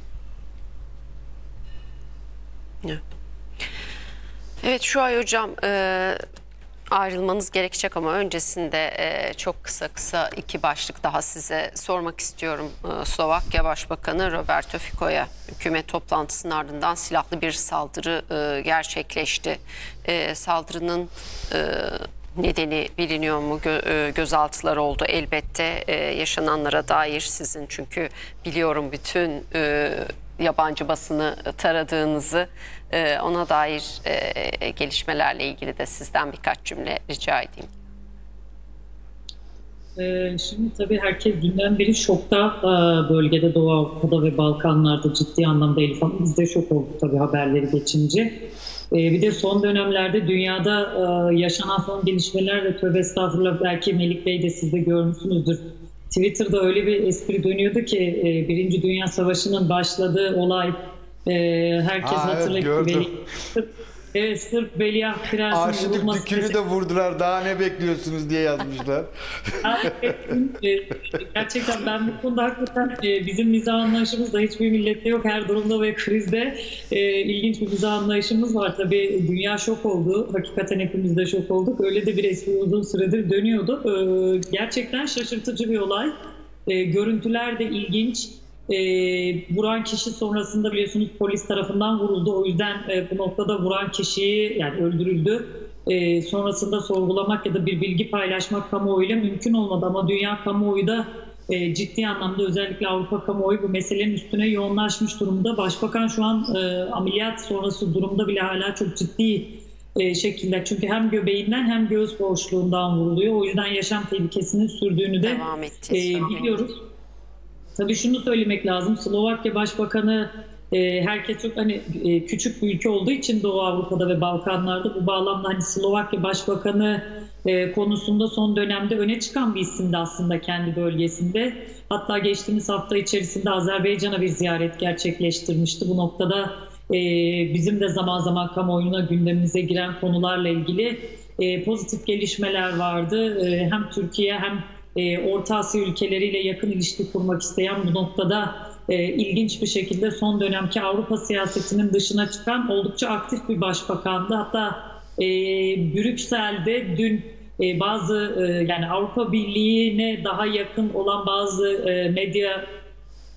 Evet şu ay hocam e, ayrılmanız gerekecek ama öncesinde e, çok kısa kısa iki başlık daha size sormak istiyorum. E, Slovakya Başbakanı Roberto Fico'ya hükümet toplantısının ardından silahlı bir saldırı e, gerçekleşti. Saldırının nedeni biliniyor mu? Gö- gözaltılar oldu elbette yaşananlara dair sizin çünkü biliyorum bütün yabancı basını taradığınızı e, ona dair e, gelişmelerle ilgili de sizden birkaç cümle rica edeyim. Ee, Şimdi tabii herkes dünden beri şokta e, bölgede Doğu Avrupa'da ve Balkanlarda ciddi anlamda Elif Hanım biz de şok olduk tabii haberleri geçince. Ee, Bir de son dönemlerde dünyada e, yaşanan son gelişmeler ve tövbe estağfurullah belki Melik Bey de siz de görmüşsünüzdür. Twitter'da öyle bir espri dönüyordu ki e, Birinci Dünya Savaşı'nın başladığı olay e, herkes evet, hatırlayıp gördüm. Evet, sırf Veliaht Prens'in Arşidük vurulması tükünü de vurdular. Daha ne bekliyorsunuz diye yazmışlar. E, Gerçekten ben bu konuda hakikaten e, bizim mizah anlayışımız da hiçbir millette yok. Her durumda ve krizde e, ilginç bir mizah anlayışımız var. Tabii dünya şok oldu. Hakikaten hepimiz de şok olduk. Öyle de bir espri uzun süredir dönüyordu. E, gerçekten şaşırtıcı bir olay. E, görüntüler de ilginç. E, vuran kişi sonrasında biliyorsunuz polis tarafından vuruldu. O yüzden e, bu noktada vuran kişiyi yani öldürüldü. E, sonrasında sorgulamak ya da bir bilgi paylaşmak kamuoyuyla mümkün olmadı ama dünya kamuoyu da e, ciddi anlamda özellikle Avrupa kamuoyu bu meselenin üstüne yoğunlaşmış durumda. Başbakan şu an e, ameliyat sonrası durumda bile hala çok ciddi e, şekilde çünkü hem göbeğinden hem göğüs boşluğundan vuruluyor. O yüzden yaşam tehlikesinin sürdüğünü de Devam edeceğiz. e, biliyoruz. Tabii şunu söylemek lazım. Slovakya Başbakanı e, herkes çok hani e, küçük bir ülke olduğu için Doğu Avrupa'da ve Balkanlarda bu bağlamda hani Slovakya Başbakanı e, konusunda son dönemde öne çıkan bir isimdi aslında kendi bölgesinde. Hatta geçtiğimiz hafta içerisinde Azerbaycan'a bir ziyaret gerçekleştirmişti. Bu noktada bizim de zaman zaman kamuoyuna gündemimize giren konularla ilgili pozitif gelişmeler vardı. Hem Türkiye hem e, Orta Asya ülkeleriyle yakın ilişki kurmak isteyen bu noktada e, ilginç bir şekilde son dönemki Avrupa siyasetinin dışına çıkan oldukça aktif bir başbakandı. Hatta e, Brüksel'de dün e, bazı e, yani Avrupa Birliği'ne daha yakın olan bazı e, medya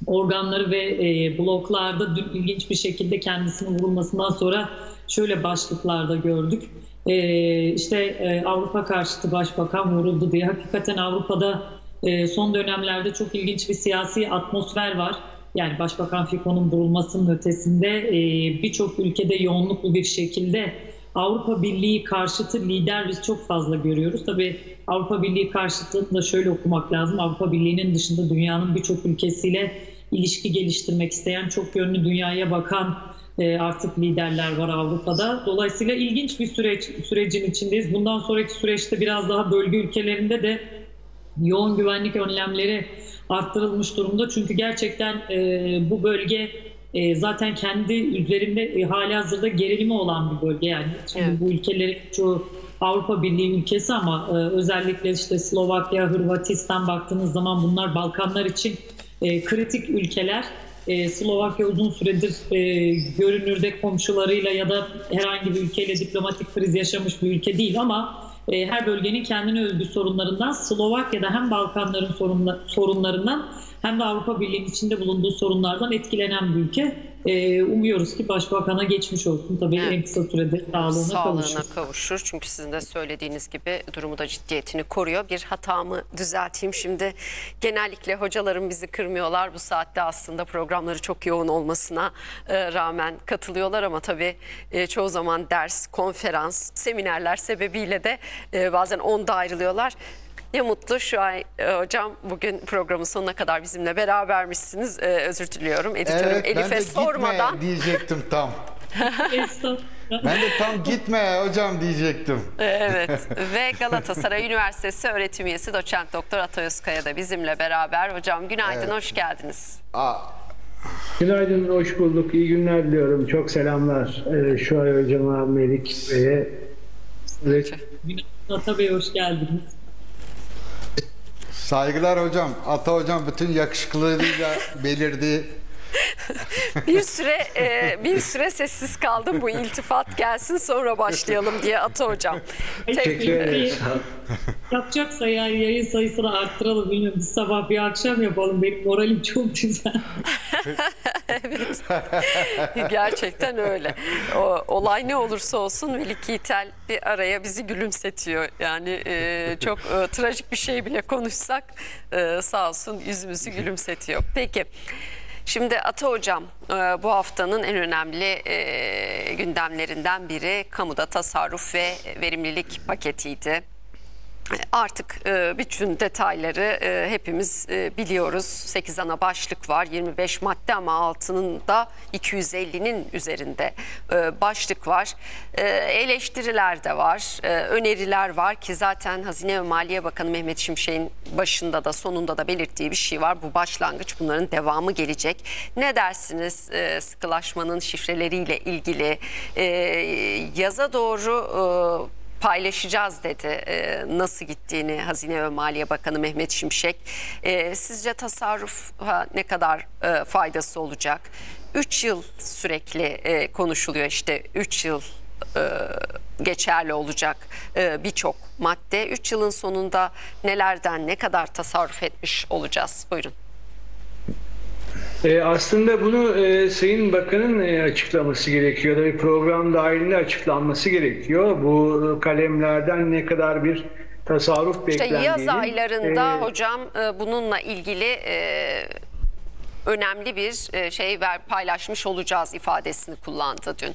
organları ve e, bloklarda dün ilginç bir şekilde kendisinin vurulmasından sonra şöyle başlıklarda gördük. E, işte Avrupa karşıtı başbakan vuruldu diye. Hakikaten Avrupa'da e, son dönemlerde çok ilginç bir siyasi atmosfer var. Yani Başbakan Fico'nun vurulmasının ötesinde e, birçok ülkede yoğunluklu bir şekilde Avrupa Birliği karşıtı lider biz çok fazla görüyoruz. Tabii Avrupa Birliği karşıtını da şöyle okumak lazım. Avrupa Birliği'nin dışında dünyanın birçok ülkesiyle ilişki geliştirmek isteyen, çok yönlü dünyaya bakan artık liderler var Avrupa'da. Dolayısıyla ilginç bir süreç sürecin içindeyiz. Bundan sonraki süreçte biraz daha bölge ülkelerinde de yoğun güvenlik önlemleri arttırılmış durumda. Çünkü gerçekten e, bu bölge e, zaten kendi üzerinde e, hali hazırda gerilimi olan bir bölge yani. Şimdi Evet. bu ülkelerin çoğu Avrupa Birliği ülkesi ama e, özellikle işte Slovakya, Hırvatistan baktığınız zaman bunlar Balkanlar için e, kritik ülkeler. E, Slovakya uzun süredir e, görünürde komşularıyla ya da herhangi bir ülkeyle diplomatik kriz yaşamış bir ülke değil ama e, her bölgenin kendine özgü sorunlarından Slovakya'da hem Balkanların sorunla, sorunlarından hem de Avrupa Birliği'nin içinde bulunduğu sorunlardan etkilenen bir ülke. E, umuyoruz ki Başbakan'a geçmiş olsun. Tabii Evet. en kısa sürede sağlığına, Sağlığına kavuşur. kavuşur. Çünkü sizin de söylediğiniz gibi durumu da ciddiyetini koruyor. Bir hatamı düzelteyim. Şimdi genellikle hocalarım bizi kırmıyorlar. Bu saatte aslında programları çok yoğun olmasına e, rağmen katılıyorlar ama tabii e, çoğu zaman ders, konferans, seminerler sebebiyle de e, bazen onda ayrılıyorlar. Ne mutlu şu an e, hocam bugün programın sonuna kadar bizimle berabermişsiniz. E, özür diliyorum editörüm Evet ben de Elif'e sormadan. gitme diyecektim tam. Ben de tam gitme hocam diyecektim. Evet ve Galatasaray Üniversitesi öğretim üyesi doçent doktor Ata Özkaya da bizimle beraber. Hocam günaydın, hoş geldiniz. Aa, Günaydın, hoş bulduk. İyi günler diliyorum. Çok selamlar ee, Şuay Hocam'a, Melik Bey'e. Evet. Günaydın Ata Bey, hoş geldiniz. Saygılar hocam. Ata hocam bütün yakışıklılığıyla belirdi. Bir süre e, bir süre sessiz kaldım bu iltifat gelsin sonra başlayalım diye Ata Hocam. Teşekkür ederiz. Yapacaksa yani yayın sayısını arttıralım. Bilmiyorum sabah bir akşam yapalım. Benim moralim çok güzel. evet. Gerçekten öyle. O, olay ne olursa olsun Melik Yiğitel bir araya bizi gülümsetiyor. Yani e, çok e, trajik bir şey bile konuşsak e, sağ olsun yüzümüzü gülümsetiyor. Peki. Şimdi Ata Hocam e, bu haftanın en önemli e, gündemlerinden biri kamuda tasarruf ve verimlilik paketiydi. Artık e, bütün detayları e, hepimiz e, biliyoruz. 8 ana başlık var, 25 madde ama altının da 250'nin üzerinde başlık var. Eleştiriler de var, öneriler var ki zaten Hazine ve Maliye Bakanı Mehmet Şimşek'in başında da sonunda da belirttiği bir şey var. Bu başlangıç bunların devamı gelecek. Ne dersiniz sıkılaşmanın şifreleriyle ilgili? Yaza doğru... Paylaşacağız dedi e, nasıl gittiğini Hazine ve Maliye Bakanı Mehmet Şimşek. E, sizce tasarrufa ne kadar e, faydası olacak? 3 yıl sürekli e, konuşuluyor işte 3 yıl e, geçerli olacak e, birçok madde. 3 yılın sonunda nelerden ne kadar tasarruf etmiş olacağız? Buyurun. Ee, aslında bunu e, Sayın Bakan'ın e, açıklaması gerekiyor. Da bir program dahilinde açıklanması gerekiyor. Bu kalemlerden ne kadar bir tasarruf İşte beklendiğini. yaz aylarında e, hocam e, bununla ilgili e, önemli bir e, şey ver paylaşmış olacağız ifadesini kullandı dün.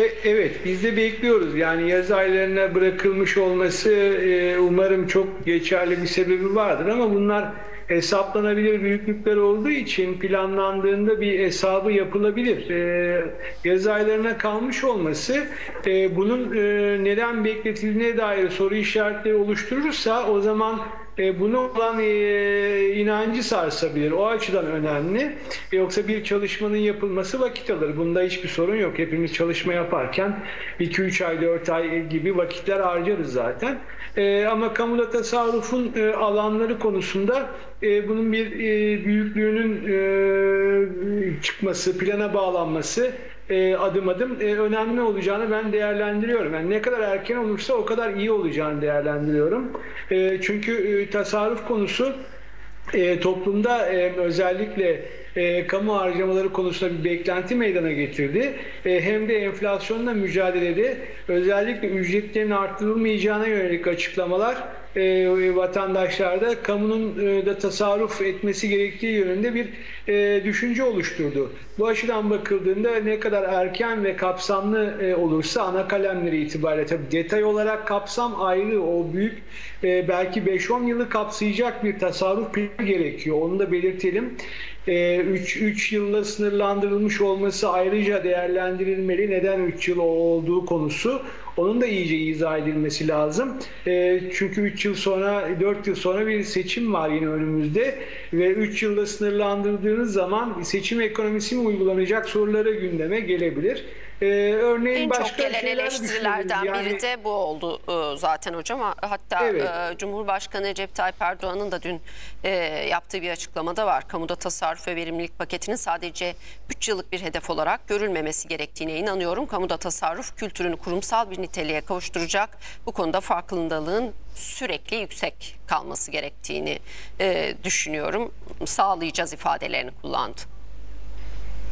E, evet biz de bekliyoruz. Yani yaz aylarına bırakılmış olması e, umarım çok geçerli bir sebebi vardır ama bunlar hesaplanabilir büyüklükler olduğu için planlandığında bir hesabı yapılabilir. E, yaz aylarına kalmış olması e, bunun e, neden bekletildiğine dair soru işaretleri oluşturursa o zaman e, buna olan e, inancı sarsabilir. O açıdan önemli. E, yoksa bir çalışmanın yapılması vakit alır. Bunda hiçbir sorun yok. Hepimiz çalışma yaparken 2-3 ay, 4 ay gibi vakitler harcarız zaten. E, ama kamuda tasarrufun e, alanları konusunda e, bunun bir e, büyüklüğünün e, çıkması, plana bağlanması e, adım adım e, önemli olacağını ben değerlendiriyorum. Yani ne kadar erken olursa o kadar iyi olacağını değerlendiriyorum. E, çünkü tasarruf konusu toplumda özellikle kamu harcamaları konusunda bir beklenti meydana getirdi. Hem de enflasyonla mücadelede özellikle ücretlerin arttırılmayacağına yönelik açıklamalar e, vatandaşlarda kamunun e, da tasarruf etmesi gerektiği yönünde bir e, düşünce oluşturdu. Bu açıdan bakıldığında ne kadar erken ve kapsamlı e, olursa ana kalemleri itibariyle tabii detay olarak kapsam ayrı o büyük e, belki 5-10 yılı kapsayacak bir tasarruf planı gerekiyor. Onu da belirtelim. 3 e, 3 yılla sınırlandırılmış olması ayrıca değerlendirilmeli. Neden 3 yıl olduğu konusu onun da iyice izah edilmesi lazım. E, çünkü 3 yıl sonra, 4 yıl sonra bir seçim var yine önümüzde ve 3 yılda sınırlandırdığınız zaman seçim ekonomisi mi uygulanacak soruları gündeme gelebilir. Ee, örneğin en başka çok gelen eleştirilerden yani, biri de bu oldu e, zaten hocam. Hatta evet. e, Cumhurbaşkanı Recep Tayyip Erdoğan'ın da dün e, yaptığı bir açıklamada var. Kamuda tasarruf ve verimlilik paketinin sadece 3 yıllık bir hedef olarak görülmemesi gerektiğine inanıyorum. Kamuda tasarruf kültürünü kurumsal bir niteliğe kavuşturacak. Bu konuda farkındalığın sürekli yüksek kalması gerektiğini e, düşünüyorum. Sağlayacağız ifadelerini kullandı.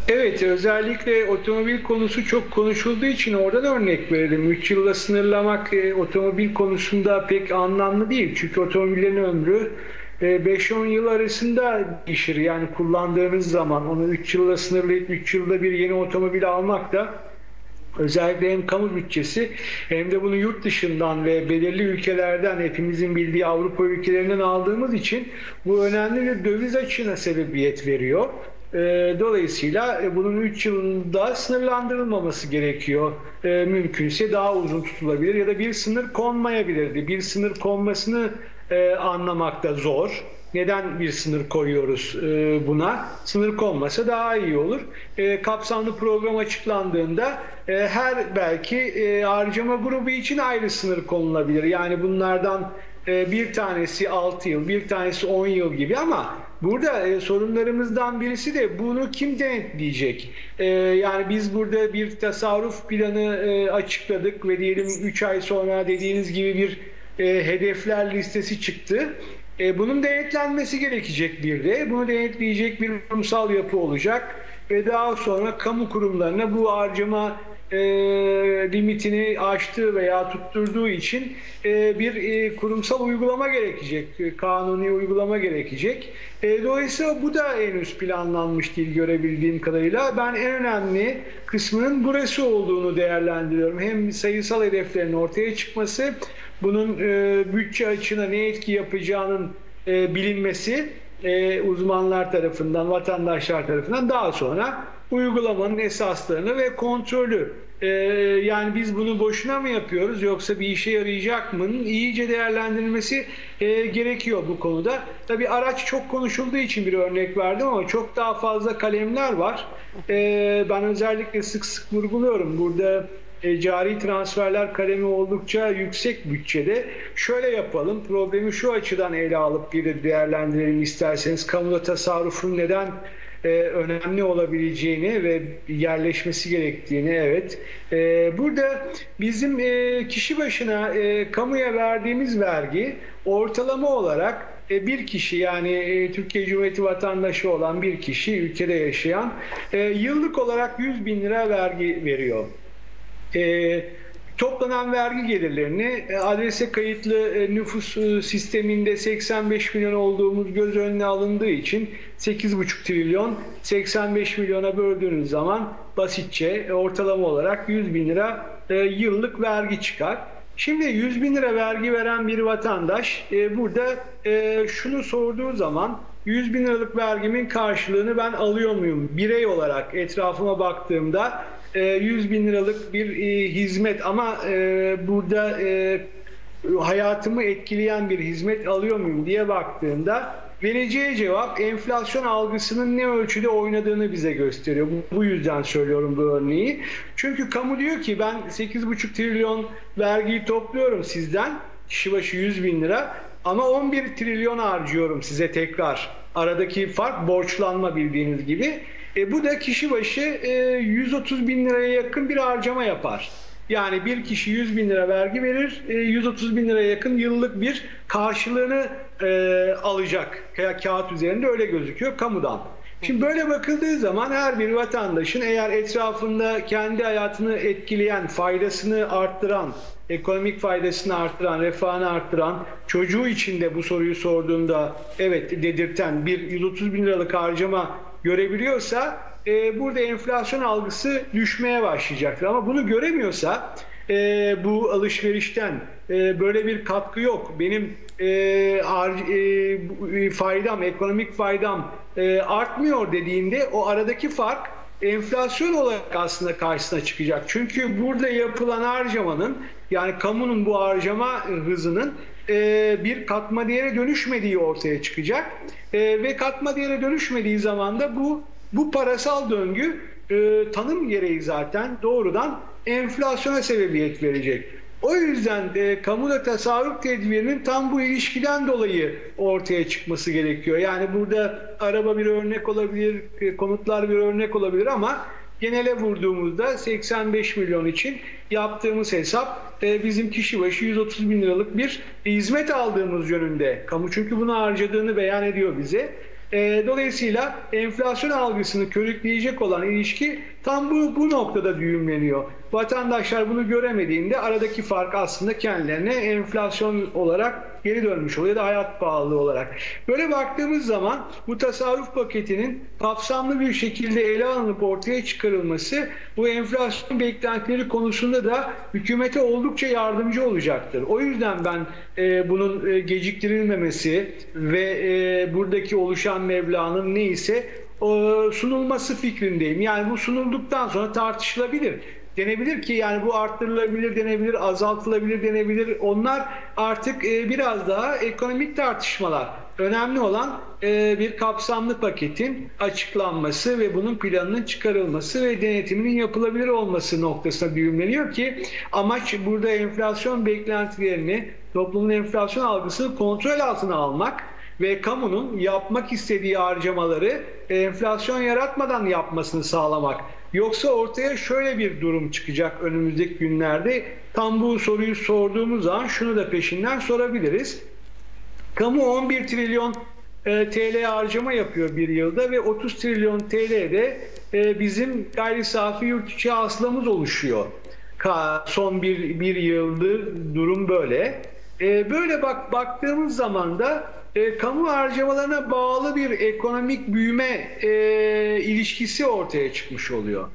Evet özellikle otomobil konusu çok konuşulduğu için oradan örnek verelim. 3 yılla sınırlamak e, otomobil konusunda pek anlamlı değil. Çünkü otomobillerin ömrü 5-10 e, yıl arasında değişir. Yani kullandığınız zaman onu 3 yılla sınırlayıp 3 yılda bir yeni otomobil almak da özellikle hem kamu bütçesi hem de bunu yurt dışından ve belirli ülkelerden hepimizin bildiği Avrupa ülkelerinden aldığımız için bu önemli bir döviz açığına sebebiyet veriyor. E, dolayısıyla e, bunun 3 yılında sınırlandırılmaması gerekiyor. E, mümkünse daha uzun tutulabilir ya da bir sınır konmayabilirdi. Bir sınır konmasını e, anlamakta zor. Neden bir sınır koyuyoruz e, buna? Sınır konmasa daha iyi olur. E, kapsamlı program açıklandığında her belki e, harcama grubu için ayrı sınır konulabilir. Yani bunlardan bir tanesi 6 yıl, bir tanesi 10 yıl gibi ama burada e, sorunlarımızdan birisi de bunu kim denetleyecek? E, yani biz burada bir tasarruf planı e, açıkladık ve diyelim 3 ay sonra dediğiniz gibi bir e, hedefler listesi çıktı. E, bunun denetlenmesi gerekecek bir de. Bunu denetleyecek bir kurumsal yapı olacak ve daha sonra kamu kurumlarına bu harcama e, limitini aştığı veya tutturduğu için e, bir e, kurumsal uygulama gerekecek, e, kanuni uygulama gerekecek. E, dolayısıyla bu da henüz planlanmış değil görebildiğim kadarıyla. Ben en önemli kısmının burası olduğunu değerlendiriyorum. Hem sayısal hedeflerin ortaya çıkması, bunun e, bütçe açına ne etki yapacağının e, bilinmesi e, uzmanlar tarafından, vatandaşlar tarafından daha sonra uygulamanın esaslarını ve kontrolü. Ee, yani biz bunu boşuna mı yapıyoruz yoksa bir işe yarayacak mı? iyice değerlendirilmesi e, gerekiyor bu konuda. Tabii araç çok konuşulduğu için bir örnek verdim ama çok daha fazla kalemler var. Ee, ben özellikle sık sık vurguluyorum. Burada e, cari transferler kalemi oldukça yüksek bütçede. Şöyle yapalım, problemi şu açıdan ele alıp bir değerlendirelim isterseniz. Kamuda tasarrufun neden e, önemli olabileceğini ve yerleşmesi gerektiğini evet. E, burada bizim e, kişi başına e, kamuya verdiğimiz vergi ortalama olarak e, bir kişi yani e, Türkiye Cumhuriyeti vatandaşı olan bir kişi ülkede yaşayan e, yıllık olarak 100 bin lira vergi veriyor. E, toplanan vergi gelirlerini e, adrese kayıtlı e, nüfus e, sisteminde 85 milyon olduğumuz göz önüne alındığı için 8,5 trilyon 85 milyona böldüğünüz zaman basitçe ortalama olarak 100 bin lira yıllık vergi çıkar. Şimdi 100 bin lira vergi veren bir vatandaş burada şunu sorduğu zaman 100 bin liralık vergimin karşılığını ben alıyor muyum? Birey olarak etrafıma baktığımda 100 bin liralık bir e, hizmet ama e, burada e, hayatımı etkileyen bir hizmet alıyor muyum diye baktığımda vereceği cevap enflasyon algısının ne ölçüde oynadığını bize gösteriyor. Bu, bu yüzden söylüyorum bu örneği. Çünkü kamu diyor ki ben 8,5 trilyon vergiyi topluyorum sizden kişi başı 100 bin lira ama 11 trilyon harcıyorum size tekrar. Aradaki fark borçlanma bildiğiniz gibi. E, bu da kişi başı e, 130 bin liraya yakın bir harcama yapar. Yani bir kişi 100 bin lira vergi verir, e, 130 bin liraya yakın yıllık bir karşılığını e, alacak. Ka- Kağıt üzerinde öyle gözüküyor kamudan. Şimdi böyle bakıldığı zaman her bir vatandaşın eğer etrafında kendi hayatını etkileyen, faydasını arttıran, ekonomik faydasını arttıran, refahını arttıran, çocuğu için de bu soruyu sorduğunda evet dedirten bir 130 bin liralık harcama görebiliyorsa e, burada enflasyon algısı düşmeye başlayacaktır. Ama bunu göremiyorsa e, bu alışverişten e, böyle bir katkı yok. Benim e, har- e, e, faydam, ekonomik faydam e, artmıyor dediğinde o aradaki fark enflasyon olarak aslında karşısına çıkacak. Çünkü burada yapılan harcamanın yani kamunun bu harcama hızının e, bir katma değere dönüşmediği ortaya çıkacak. E, ve katma değere dönüşmediği zaman da bu bu parasal döngü e, tanım gereği zaten doğrudan enflasyona sebebiyet verecek. O yüzden de kamuda tasarruf tedbirinin tam bu ilişkiden dolayı ortaya çıkması gerekiyor. Yani burada araba bir örnek olabilir, konutlar bir örnek olabilir ama genele vurduğumuzda 85 milyon için yaptığımız hesap e, bizim kişi başı 130 bin liralık bir hizmet aldığımız yönünde. Kamu çünkü bunu harcadığını beyan ediyor bize. E, dolayısıyla enflasyon algısını körükleyecek olan ilişki tam bu, bu noktada düğümleniyor. Vatandaşlar bunu göremediğinde aradaki fark aslında kendilerine enflasyon olarak geri dönmüş oluyor ya da hayat pahalılığı olarak. Böyle baktığımız zaman bu tasarruf paketinin kapsamlı bir şekilde ele alınıp ortaya çıkarılması bu enflasyon beklentileri konusunda da hükümete oldukça yardımcı olacaktır. O yüzden ben e, bunun e, geciktirilmemesi ve e, buradaki oluşan meblağın neyse sunulması fikrindeyim. Yani bu sunulduktan sonra tartışılabilir. Denebilir ki yani bu arttırılabilir denebilir, azaltılabilir denebilir. Onlar artık e, biraz daha ekonomik tartışmalar. Önemli olan e, bir kapsamlı paketin açıklanması ve bunun planının çıkarılması ve denetiminin yapılabilir olması noktasına düğümleniyor ki amaç burada enflasyon beklentilerini, toplumun enflasyon algısını kontrol altına almak ve kamunun yapmak istediği harcamaları enflasyon yaratmadan yapmasını sağlamak. Yoksa ortaya şöyle bir durum çıkacak önümüzdeki günlerde. Tam bu soruyu sorduğumuz zaman şunu da peşinden sorabiliriz. Kamu 11 trilyon e, TL harcama yapıyor bir yılda ve 30 trilyon TL'de e, bizim gayri safi yurt içi hasılamız oluşuyor. Son bir, bir yıldır durum böyle. E, böyle bak baktığımız zaman da e, kamu harcamalarına bağlı bir ekonomik büyüme e, ilişkisi ortaya çıkmış oluyor.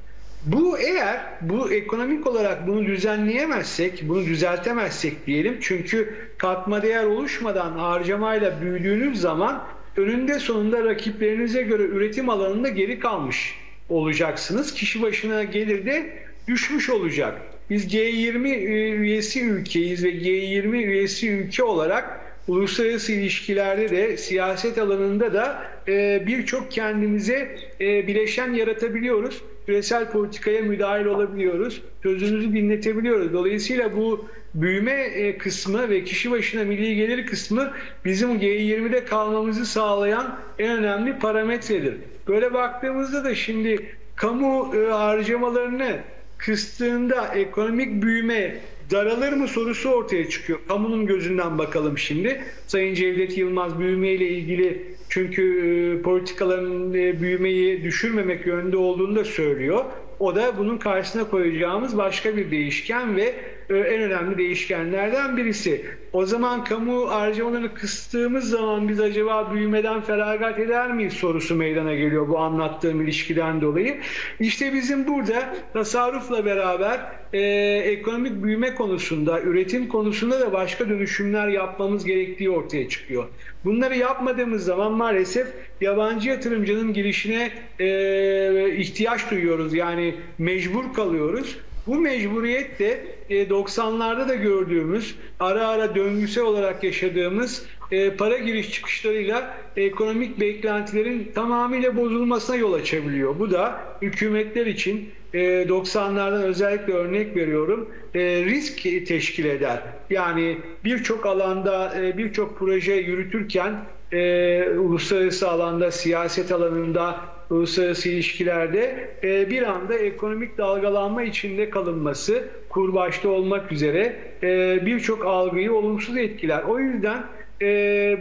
Bu eğer bu ekonomik olarak bunu düzenleyemezsek, bunu düzeltemezsek diyelim çünkü katma değer oluşmadan harcamayla büyüdüğünüz zaman önünde sonunda rakiplerinize göre üretim alanında geri kalmış olacaksınız. Kişi başına gelir de düşmüş olacak. Biz G20 üyesi ülkeyiz ve G20 üyesi ülke olarak uluslararası ilişkilerde de siyaset alanında da e, birçok kendimize e, bileşen yaratabiliyoruz. Küresel politikaya müdahil olabiliyoruz. Sözümüzü dinletebiliyoruz. Dolayısıyla bu büyüme e, kısmı ve kişi başına milli gelir kısmı bizim G20'de kalmamızı sağlayan en önemli parametredir. Böyle baktığımızda da şimdi kamu e, harcamalarını kıstığında ekonomik büyüme daralır mı sorusu ortaya çıkıyor. Kamunun gözünden bakalım şimdi. Sayın Cevdet Yılmaz büyüme ile ilgili çünkü e, politikaların e, büyümeyi düşürmemek yönünde olduğunu da söylüyor. O da bunun karşısına koyacağımız başka bir değişken ve en önemli değişkenlerden birisi. O zaman kamu harcamalarını kıstığımız zaman biz acaba büyümeden feragat eder miyiz sorusu meydana geliyor bu anlattığım ilişkiden dolayı. İşte bizim burada tasarrufla beraber e, ekonomik büyüme konusunda, üretim konusunda da başka dönüşümler yapmamız gerektiği ortaya çıkıyor. Bunları yapmadığımız zaman maalesef yabancı yatırımcının girişine e, ihtiyaç duyuyoruz. Yani mecbur kalıyoruz. Bu mecburiyet de e, 90'larda da gördüğümüz, ara ara döngüsel olarak yaşadığımız e, para giriş çıkışlarıyla ekonomik beklentilerin tamamıyla bozulmasına yol açabiliyor. Bu da hükümetler için e, 90'lardan özellikle örnek veriyorum e, risk teşkil eder. Yani birçok alanda e, birçok proje yürütürken e, uluslararası alanda, siyaset alanında, uluslararası ilişkilerde e, bir anda ekonomik dalgalanma içinde kalınması, kur başta olmak üzere e, birçok algıyı olumsuz etkiler. O yüzden e,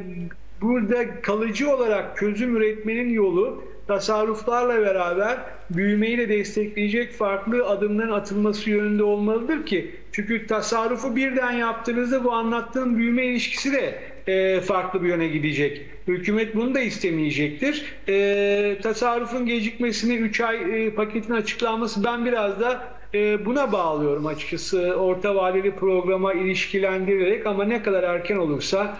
burada kalıcı olarak çözüm üretmenin yolu tasarruflarla beraber büyümeyi de destekleyecek farklı adımların atılması yönünde olmalıdır ki çünkü tasarrufu birden yaptığınızda bu anlattığım büyüme ilişkisi de e, farklı bir yöne gidecek. Hükümet bunu da istemeyecektir. E, tasarrufun gecikmesini 3 ay e, paketin açıklanması ben biraz da buna bağlıyorum açıkçası orta vadeli programa ilişkilendirerek ama ne kadar erken olursa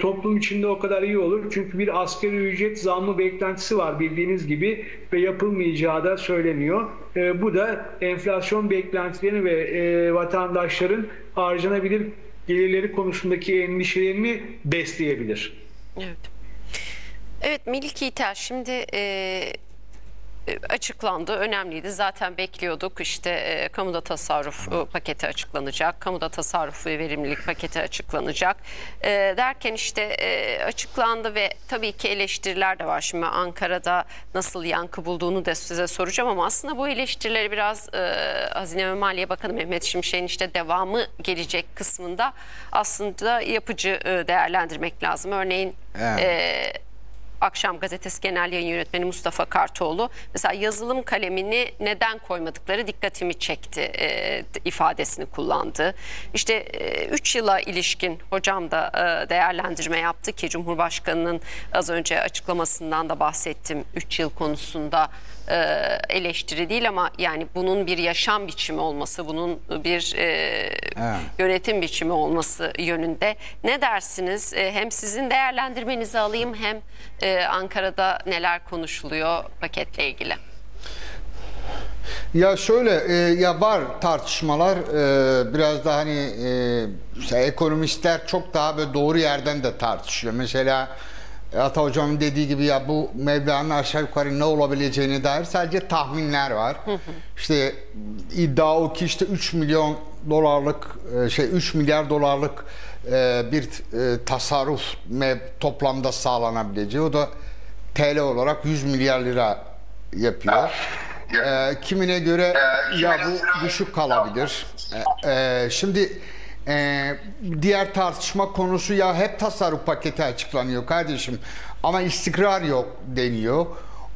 toplum içinde o kadar iyi olur. Çünkü bir asgari ücret zammı beklentisi var bildiğiniz gibi ve yapılmayacağı da söyleniyor. Bu da enflasyon beklentilerini ve vatandaşların harcanabilir gelirleri konusundaki endişelerini besleyebilir. Evet. Evet Milli İtel şimdi e, açıklandı. Önemliydi. Zaten bekliyorduk. İşte e, kamuda tasarruf e, paketi açıklanacak. Kamuda tasarruf ve verimlilik paketi açıklanacak. E, derken işte e, açıklandı ve tabii ki eleştiriler de var. Şimdi Ankara'da nasıl yankı bulduğunu da size soracağım ama aslında bu eleştirileri biraz e, Hazine ve Maliye Bakanı Mehmet Şimşek'in işte devamı gelecek kısmında aslında yapıcı e, değerlendirmek lazım. Örneğin Evet. e, Akşam Gazetesi Genel Yayın Yönetmeni Mustafa Kartoğlu mesela yazılım kalemini neden koymadıkları dikkatimi çekti e, ifadesini kullandı. İşte 3 yıla ilişkin hocam da e, değerlendirme yaptı ki Cumhurbaşkanı'nın az önce açıklamasından da bahsettim 3 yıl konusunda e, eleştiri değil ama yani bunun bir yaşam biçimi olması, bunun bir e, yönetim biçimi olması yönünde. Ne dersiniz? E, hem sizin değerlendirmenizi alayım hem e, Ankara'da neler konuşuluyor paketle ilgili. Ya şöyle e, ya var tartışmalar e, biraz da hani e, işte ekonomistler çok daha böyle doğru yerden de tartışıyor. Mesela Ata hocamın dediği gibi ya bu Mevla'nın aşağı yukarı ne olabileceğine dair sadece tahminler var. işte iddia o ki işte 3 milyon dolarlık e, şey 3 milyar dolarlık e, bir e, tasarruf toplamda sağlanabileceği o da TL olarak 100 milyar lira yapıyor. Kimine göre ya bu düşük kalabilir. Şimdi e, diğer tartışma konusu ya hep tasarruf paketi açıklanıyor kardeşim ama istikrar yok deniyor.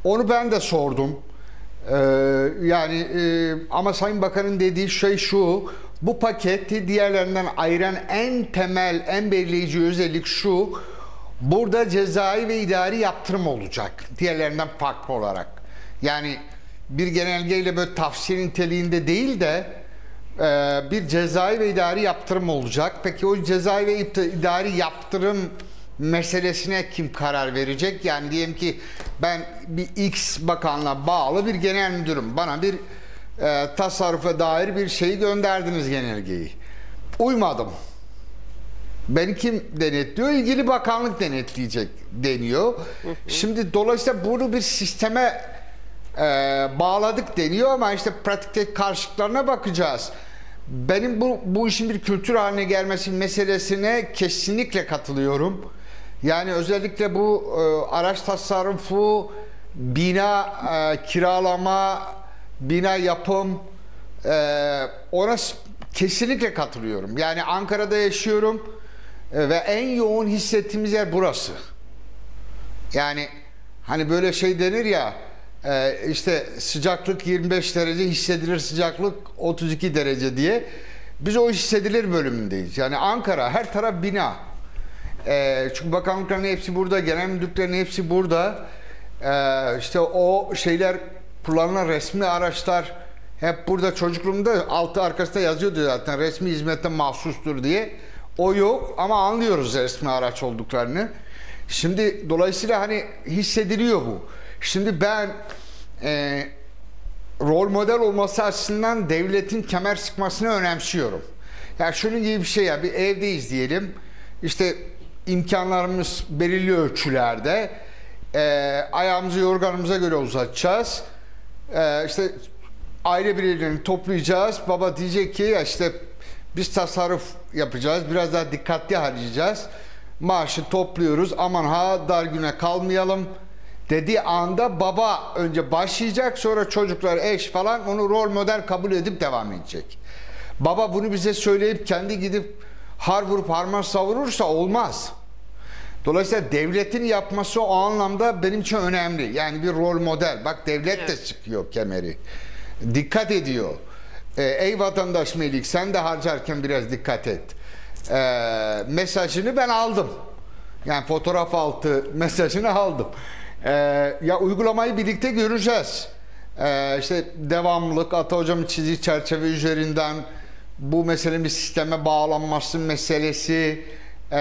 Onu ben de sordum. Ee, yani e, ama Sayın Bakan'ın dediği şey şu bu paketi diğerlerinden ayıran en temel en belirleyici özellik şu burada cezai ve idari yaptırım olacak diğerlerinden farklı olarak. Yani bir genelgeyle böyle tavsiye niteliğinde değil de bir cezai ve idari yaptırım olacak. Peki o cezai ve idari yaptırım meselesine kim karar verecek? Yani diyelim ki ben bir X bakanla bağlı bir genel müdürüm. Bana bir e, tasarrufa dair bir şeyi gönderdiniz genelgeyi. Uymadım. Beni kim denetliyor? İlgili bakanlık denetleyecek deniyor. Şimdi dolayısıyla bunu bir sisteme e, bağladık deniyor ama işte pratikte karşılıklarına bakacağız. Benim bu, bu işin bir kültür haline gelmesi meselesine kesinlikle katılıyorum. Yani özellikle bu e, araç tasarrufu, bina e, kiralama, bina yapım e, ona kesinlikle katılıyorum. Yani Ankara'da yaşıyorum e, ve en yoğun hissettiğimiz yer burası. Yani hani böyle şey denir ya e, işte sıcaklık 25 derece hissedilir sıcaklık 32 derece diye. Biz o hissedilir bölümündeyiz. Yani Ankara her taraf bina. Ee, çünkü bakanlıkların hepsi burada, genel müdürlüklerin hepsi burada. Ee, işte o şeyler kullanılan resmi araçlar hep burada çocukluğumda altı arkasında yazıyordu zaten resmi hizmette mahsustur diye. O yok ama anlıyoruz resmi araç olduklarını. Şimdi dolayısıyla hani hissediliyor bu. Şimdi ben e, rol model olması açısından devletin kemer sıkmasını önemsiyorum. Yani şunun gibi bir şey ya bir evdeyiz diyelim. İşte imkanlarımız belirli ölçülerde. E, ayağımızı yorganımıza göre uzatacağız. E, işte aile bireylerini toplayacağız. Baba diyecek ki ya işte biz tasarruf yapacağız. Biraz daha dikkatli harcayacağız. Maaşı topluyoruz. Aman ha dar güne kalmayalım dediği anda baba önce başlayacak sonra çocuklar eş falan onu rol model kabul edip devam edecek. Baba bunu bize söyleyip kendi gidip har vurup harman savurursa olmaz. Dolayısıyla devletin yapması o anlamda benim için önemli. Yani bir rol model. Bak devlet de sıkıyor kemeri. Dikkat ediyor. Ee, ey vatandaş Melik sen de harcarken biraz dikkat et. Ee, mesajını ben aldım. Yani fotoğraf altı mesajını aldım. Ee, ya uygulamayı birlikte göreceğiz. Ee, işte devamlılık, Ata Hocam'ın çizdiği çerçeve üzerinden bu meselenin bir sisteme bağlanması meselesi e,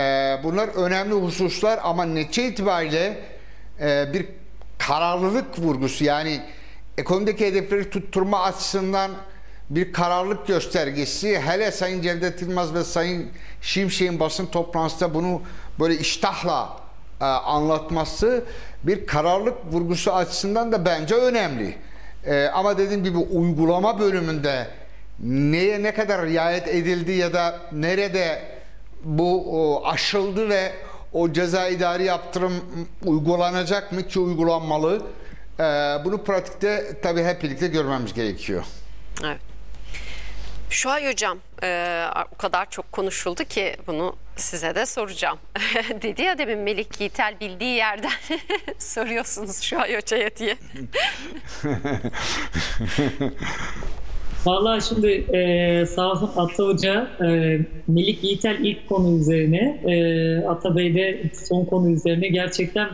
bunlar önemli hususlar ama netice itibariyle e, bir kararlılık vurgusu yani ekonomideki hedefleri tutturma açısından bir kararlılık göstergesi hele Sayın Cevdet Yılmaz ve Sayın Şimşek'in basın toplantısında bunu böyle iştahla e, anlatması bir kararlılık vurgusu açısından da bence önemli. E, ama dediğim gibi uygulama bölümünde neye ne kadar riayet edildi ya da nerede bu o, aşıldı ve o ceza idari yaptırım uygulanacak mı ki uygulanmalı? E, bunu pratikte tabii hep birlikte görmemiz gerekiyor. Evet. Şuay Hocam e, o kadar çok konuşuldu ki bunu size de soracağım. Dedi ya demin Melik Yiğitel bildiği yerden soruyorsunuz Şuay Hoca'ya diye. Vallahi şimdi e, sağ olsun Ata Hoca, e, Melik Yiğitel ilk konu üzerine, e, Ata Bey de son konu üzerine gerçekten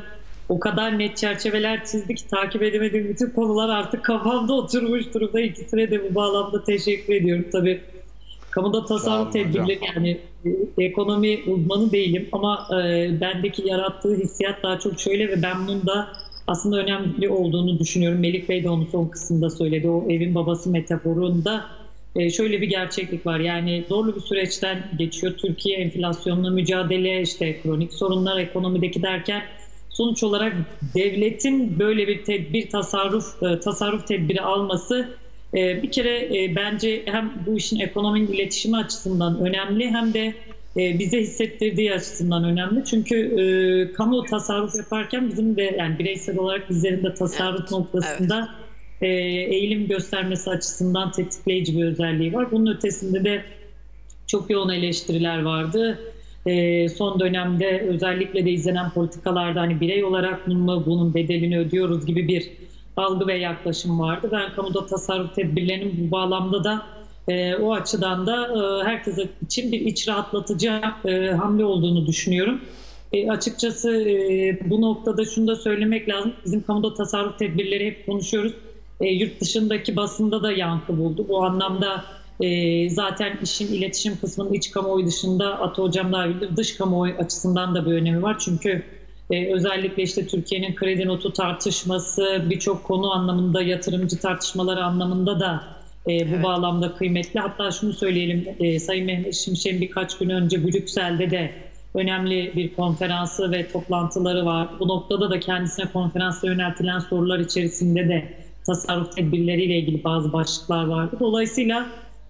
o kadar net çerçeveler çizdi ki takip edemediğim bütün konular artık kafamda oturmuş durumda. İkisine de bu bağlamda teşekkür ediyorum. Tabii kamuda tasarruf tedbirleri yani e, ekonomi uzmanı değilim ama e, bendeki yarattığı hissiyat daha çok şöyle ve ben bunun da aslında önemli olduğunu düşünüyorum. Melik Bey de onu son kısımda söyledi. O evin babası metaforunda e, şöyle bir gerçeklik var. Yani zorlu bir süreçten geçiyor. Türkiye enflasyonla mücadele, işte kronik sorunlar ekonomideki derken sonuç olarak devletin böyle bir tedbir tasarruf e, tasarruf tedbiri alması e, bir kere e, bence hem bu işin ekonominin iletişimi açısından önemli hem de bize hissettirdiği açısından önemli. Çünkü kamu tasarruf yaparken bizim de yani bireysel olarak bizlerin de tasarruf evet, noktasında evet. eğilim göstermesi açısından tetikleyici bir özelliği var. Bunun ötesinde de çok yoğun eleştiriler vardı e, son dönemde özellikle de izlenen politikalarda hani birey olarak mı bunun bedelini ödüyoruz gibi bir algı ve yaklaşım vardı. Ben kamuda tasarruf tedbirlerinin bu bağlamda da e, o açıdan da e, herkese için bir iç rahatlatıcı e, hamle olduğunu düşünüyorum. E, açıkçası e, bu noktada şunu da söylemek lazım. Bizim kamuda tasarruf tedbirleri hep konuşuyoruz. E, yurt dışındaki basında da yankı buldu. Bu anlamda e, zaten işin iletişim kısmının iç kamuoyu dışında Atı Hocam daha bilir dış kamuoyu açısından da bir önemi var. Çünkü e, özellikle işte Türkiye'nin kredi notu tartışması birçok konu anlamında yatırımcı tartışmaları anlamında da e, bu evet. bağlamda kıymetli. Hatta şunu söyleyelim e, Sayın Mehmet Şimşek'in birkaç gün önce Brüksel'de de önemli bir konferansı ve toplantıları var. Bu noktada da kendisine konferansa yöneltilen sorular içerisinde de tasarruf tedbirleriyle ilgili bazı başlıklar vardı. Dolayısıyla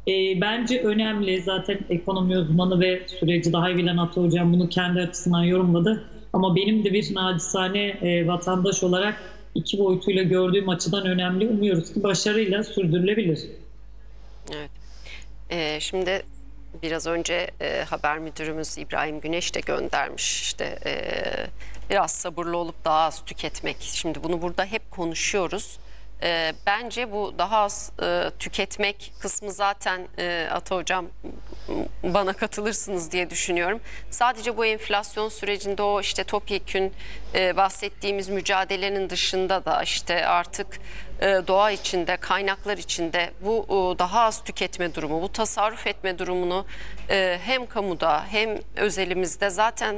e, bence önemli. Zaten ekonomi uzmanı ve süreci daha iyi bilen Atı Hocam bunu kendi açısından yorumladı. Ama benim de bir nacizane e, vatandaş olarak iki boyutuyla gördüğüm açıdan önemli. Umuyoruz ki başarıyla sürdürülebilir. Evet. Ee, şimdi biraz önce e, haber müdürümüz İbrahim Güneş de göndermiş işte e, biraz sabırlı olup daha az tüketmek. Şimdi bunu burada hep konuşuyoruz. E, bence bu daha az e, tüketmek kısmı zaten e, Ata Hocam bana katılırsınız diye düşünüyorum. Sadece bu enflasyon sürecinde o işte topyekün e, bahsettiğimiz mücadelenin dışında da işte artık e, doğa içinde, kaynaklar içinde bu e, daha az tüketme durumu, bu tasarruf etme durumunu e, hem kamuda hem özelimizde zaten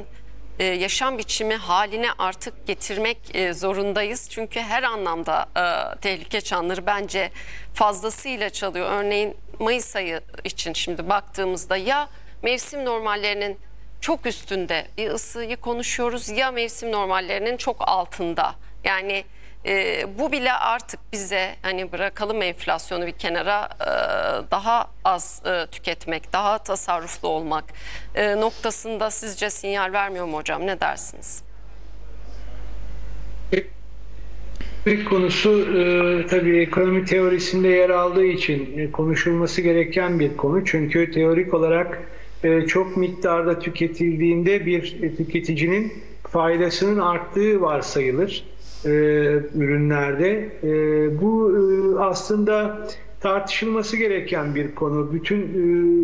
e, yaşam biçimi haline artık getirmek e, zorundayız. Çünkü her anlamda e, tehlike çanları bence fazlasıyla çalıyor. Örneğin Mayıs ayı için şimdi baktığımızda ya mevsim normallerinin çok üstünde bir ısıyı konuşuyoruz ya mevsim normallerinin çok altında. Yani e, bu bile artık bize hani bırakalım enflasyonu bir kenara e, daha az e, tüketmek, daha tasarruflu olmak e, noktasında sizce sinyal vermiyor mu hocam? Ne dersiniz? Teorik konusu e, tabii ekonomi teorisinde yer aldığı için e, konuşulması gereken bir konu. Çünkü teorik olarak e, çok miktarda tüketildiğinde bir e, tüketicinin faydasının arttığı varsayılır e, ürünlerde. E, bu e, aslında tartışılması gereken bir konu. Bütün e,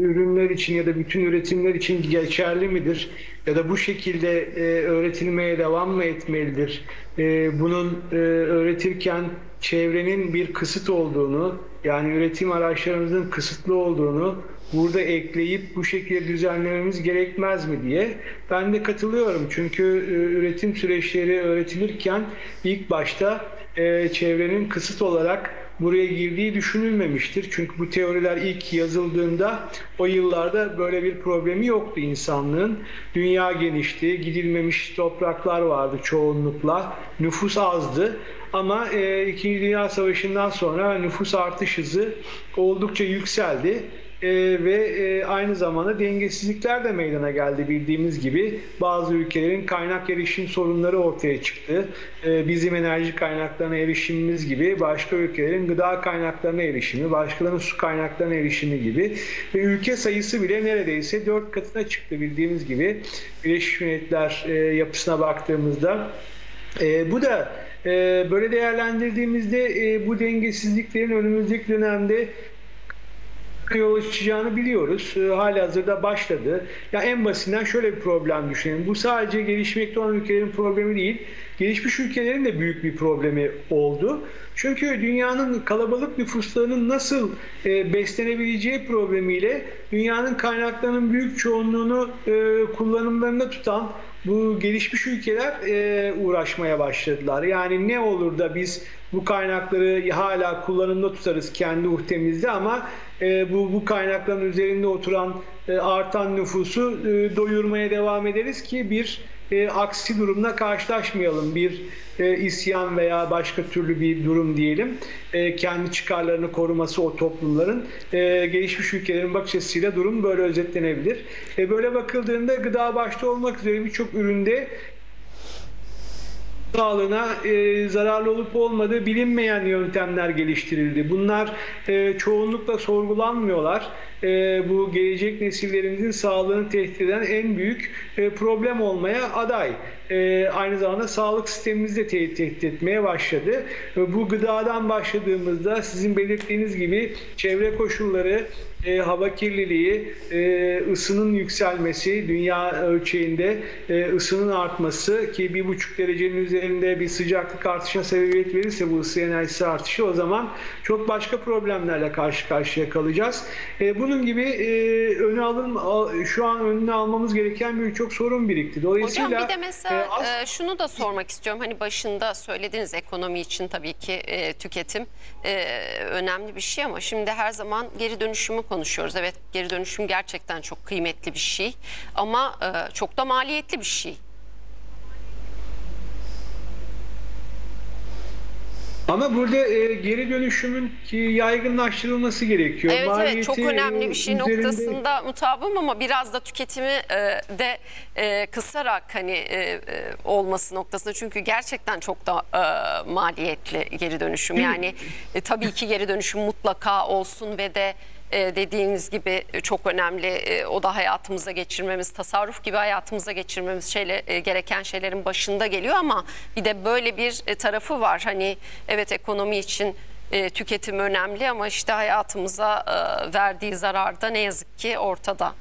ürünler için ya da bütün üretimler için geçerli midir? Ya da bu şekilde e, öğretilmeye devam mı etmelidir? E, bunun e, öğretirken çevrenin bir kısıt olduğunu, yani üretim araçlarımızın kısıtlı olduğunu burada ekleyip bu şekilde düzenlememiz gerekmez mi diye ben de katılıyorum. Çünkü e, üretim süreçleri öğretilirken ilk başta e, çevrenin kısıt olarak buraya girdiği düşünülmemiştir. Çünkü bu teoriler ilk yazıldığında o yıllarda böyle bir problemi yoktu insanlığın. Dünya genişti, gidilmemiş topraklar vardı çoğunlukla, nüfus azdı. Ama e, İkinci Dünya Savaşı'ndan sonra nüfus artış hızı oldukça yükseldi. E, ve e, aynı zamanda dengesizlikler de meydana geldi bildiğimiz gibi. Bazı ülkelerin kaynak erişim sorunları ortaya çıktı. E, bizim enerji kaynaklarına erişimimiz gibi başka ülkelerin gıda kaynaklarına erişimi, başkalarının su kaynaklarına erişimi gibi. Ve ülke sayısı bile neredeyse dört katına çıktı bildiğimiz gibi. Birleşmiş Milletler e, yapısına baktığımızda. E, bu da e, böyle değerlendirdiğimizde e, bu dengesizliklerin önümüzdeki dönemde yol açacağını biliyoruz. E, halihazırda başladı. Ya en basitinden şöyle bir problem düşünelim. Bu sadece gelişmekte olan ülkelerin problemi değil. Gelişmiş ülkelerin de büyük bir problemi oldu. Çünkü dünyanın kalabalık nüfuslarının nasıl e, beslenebileceği problemiyle dünyanın kaynaklarının büyük çoğunluğunu e, kullanımlarında tutan bu gelişmiş ülkeler e, uğraşmaya başladılar. Yani ne olur da biz bu kaynakları hala kullanımda tutarız kendi uhtemizde ama e, bu, bu kaynakların üzerinde oturan e, artan nüfusu e, doyurmaya devam ederiz ki bir e, aksi durumla karşılaşmayalım. Bir e, isyan veya başka türlü bir durum diyelim. E, kendi çıkarlarını koruması o toplumların e, gelişmiş ülkelerin bakış açısıyla durum böyle özetlenebilir. E, böyle bakıldığında gıda başta olmak üzere birçok üründe sağlığına e, zararlı olup olmadığı bilinmeyen yöntemler geliştirildi. Bunlar e, çoğunlukla sorgulanmıyorlar. E, bu gelecek nesillerimizin sağlığını tehdit eden en büyük e, problem olmaya aday. E, aynı zamanda sağlık sistemimizi de te- tehdit etmeye başladı. E, bu gıdadan başladığımızda sizin belirttiğiniz gibi çevre koşulları, e, hava kirliliği, e, ısının yükselmesi, dünya ölçeğinde e, ısının artması ki bir buçuk derecenin üzerinde bir sıcaklık artışına sebebiyet verirse bu ısı enerjisi artışı o zaman çok başka problemlerle karşı karşıya kalacağız. E, bunun gibi e, önü alın, al- şu an önüne almamız gereken birçok sorun birikti. Dolayısıyla Hocam bir de mesela e, as- e, şunu da sormak istiyorum. Hani başında söylediğiniz ekonomi için tabii ki e, tüketim e, önemli bir şey ama şimdi her zaman geri dönüşümü konuşuyoruz. Evet geri dönüşüm gerçekten çok kıymetli bir şey ama e, çok da maliyetli bir şey. Ama burada e, geri dönüşümün ki yaygınlaştırılması gerekiyor. Evet evet çok Maliyeti, önemli e, bir şey üzerinde- noktasında mutabım ama biraz da tüketimi e, de e, kısarak hani e, e, olması noktasında çünkü gerçekten çok da e, maliyetli geri dönüşüm yani e, tabii ki geri dönüşüm mutlaka olsun ve de e, dediğiniz gibi çok önemli e, o da hayatımıza geçirmemiz tasarruf gibi hayatımıza geçirmemiz şeyle e, gereken şeylerin başında geliyor ama bir de böyle bir e, tarafı var hani evet ekonomi için e, tüketim önemli ama işte hayatımıza e, verdiği zarar da ne yazık ki ortada.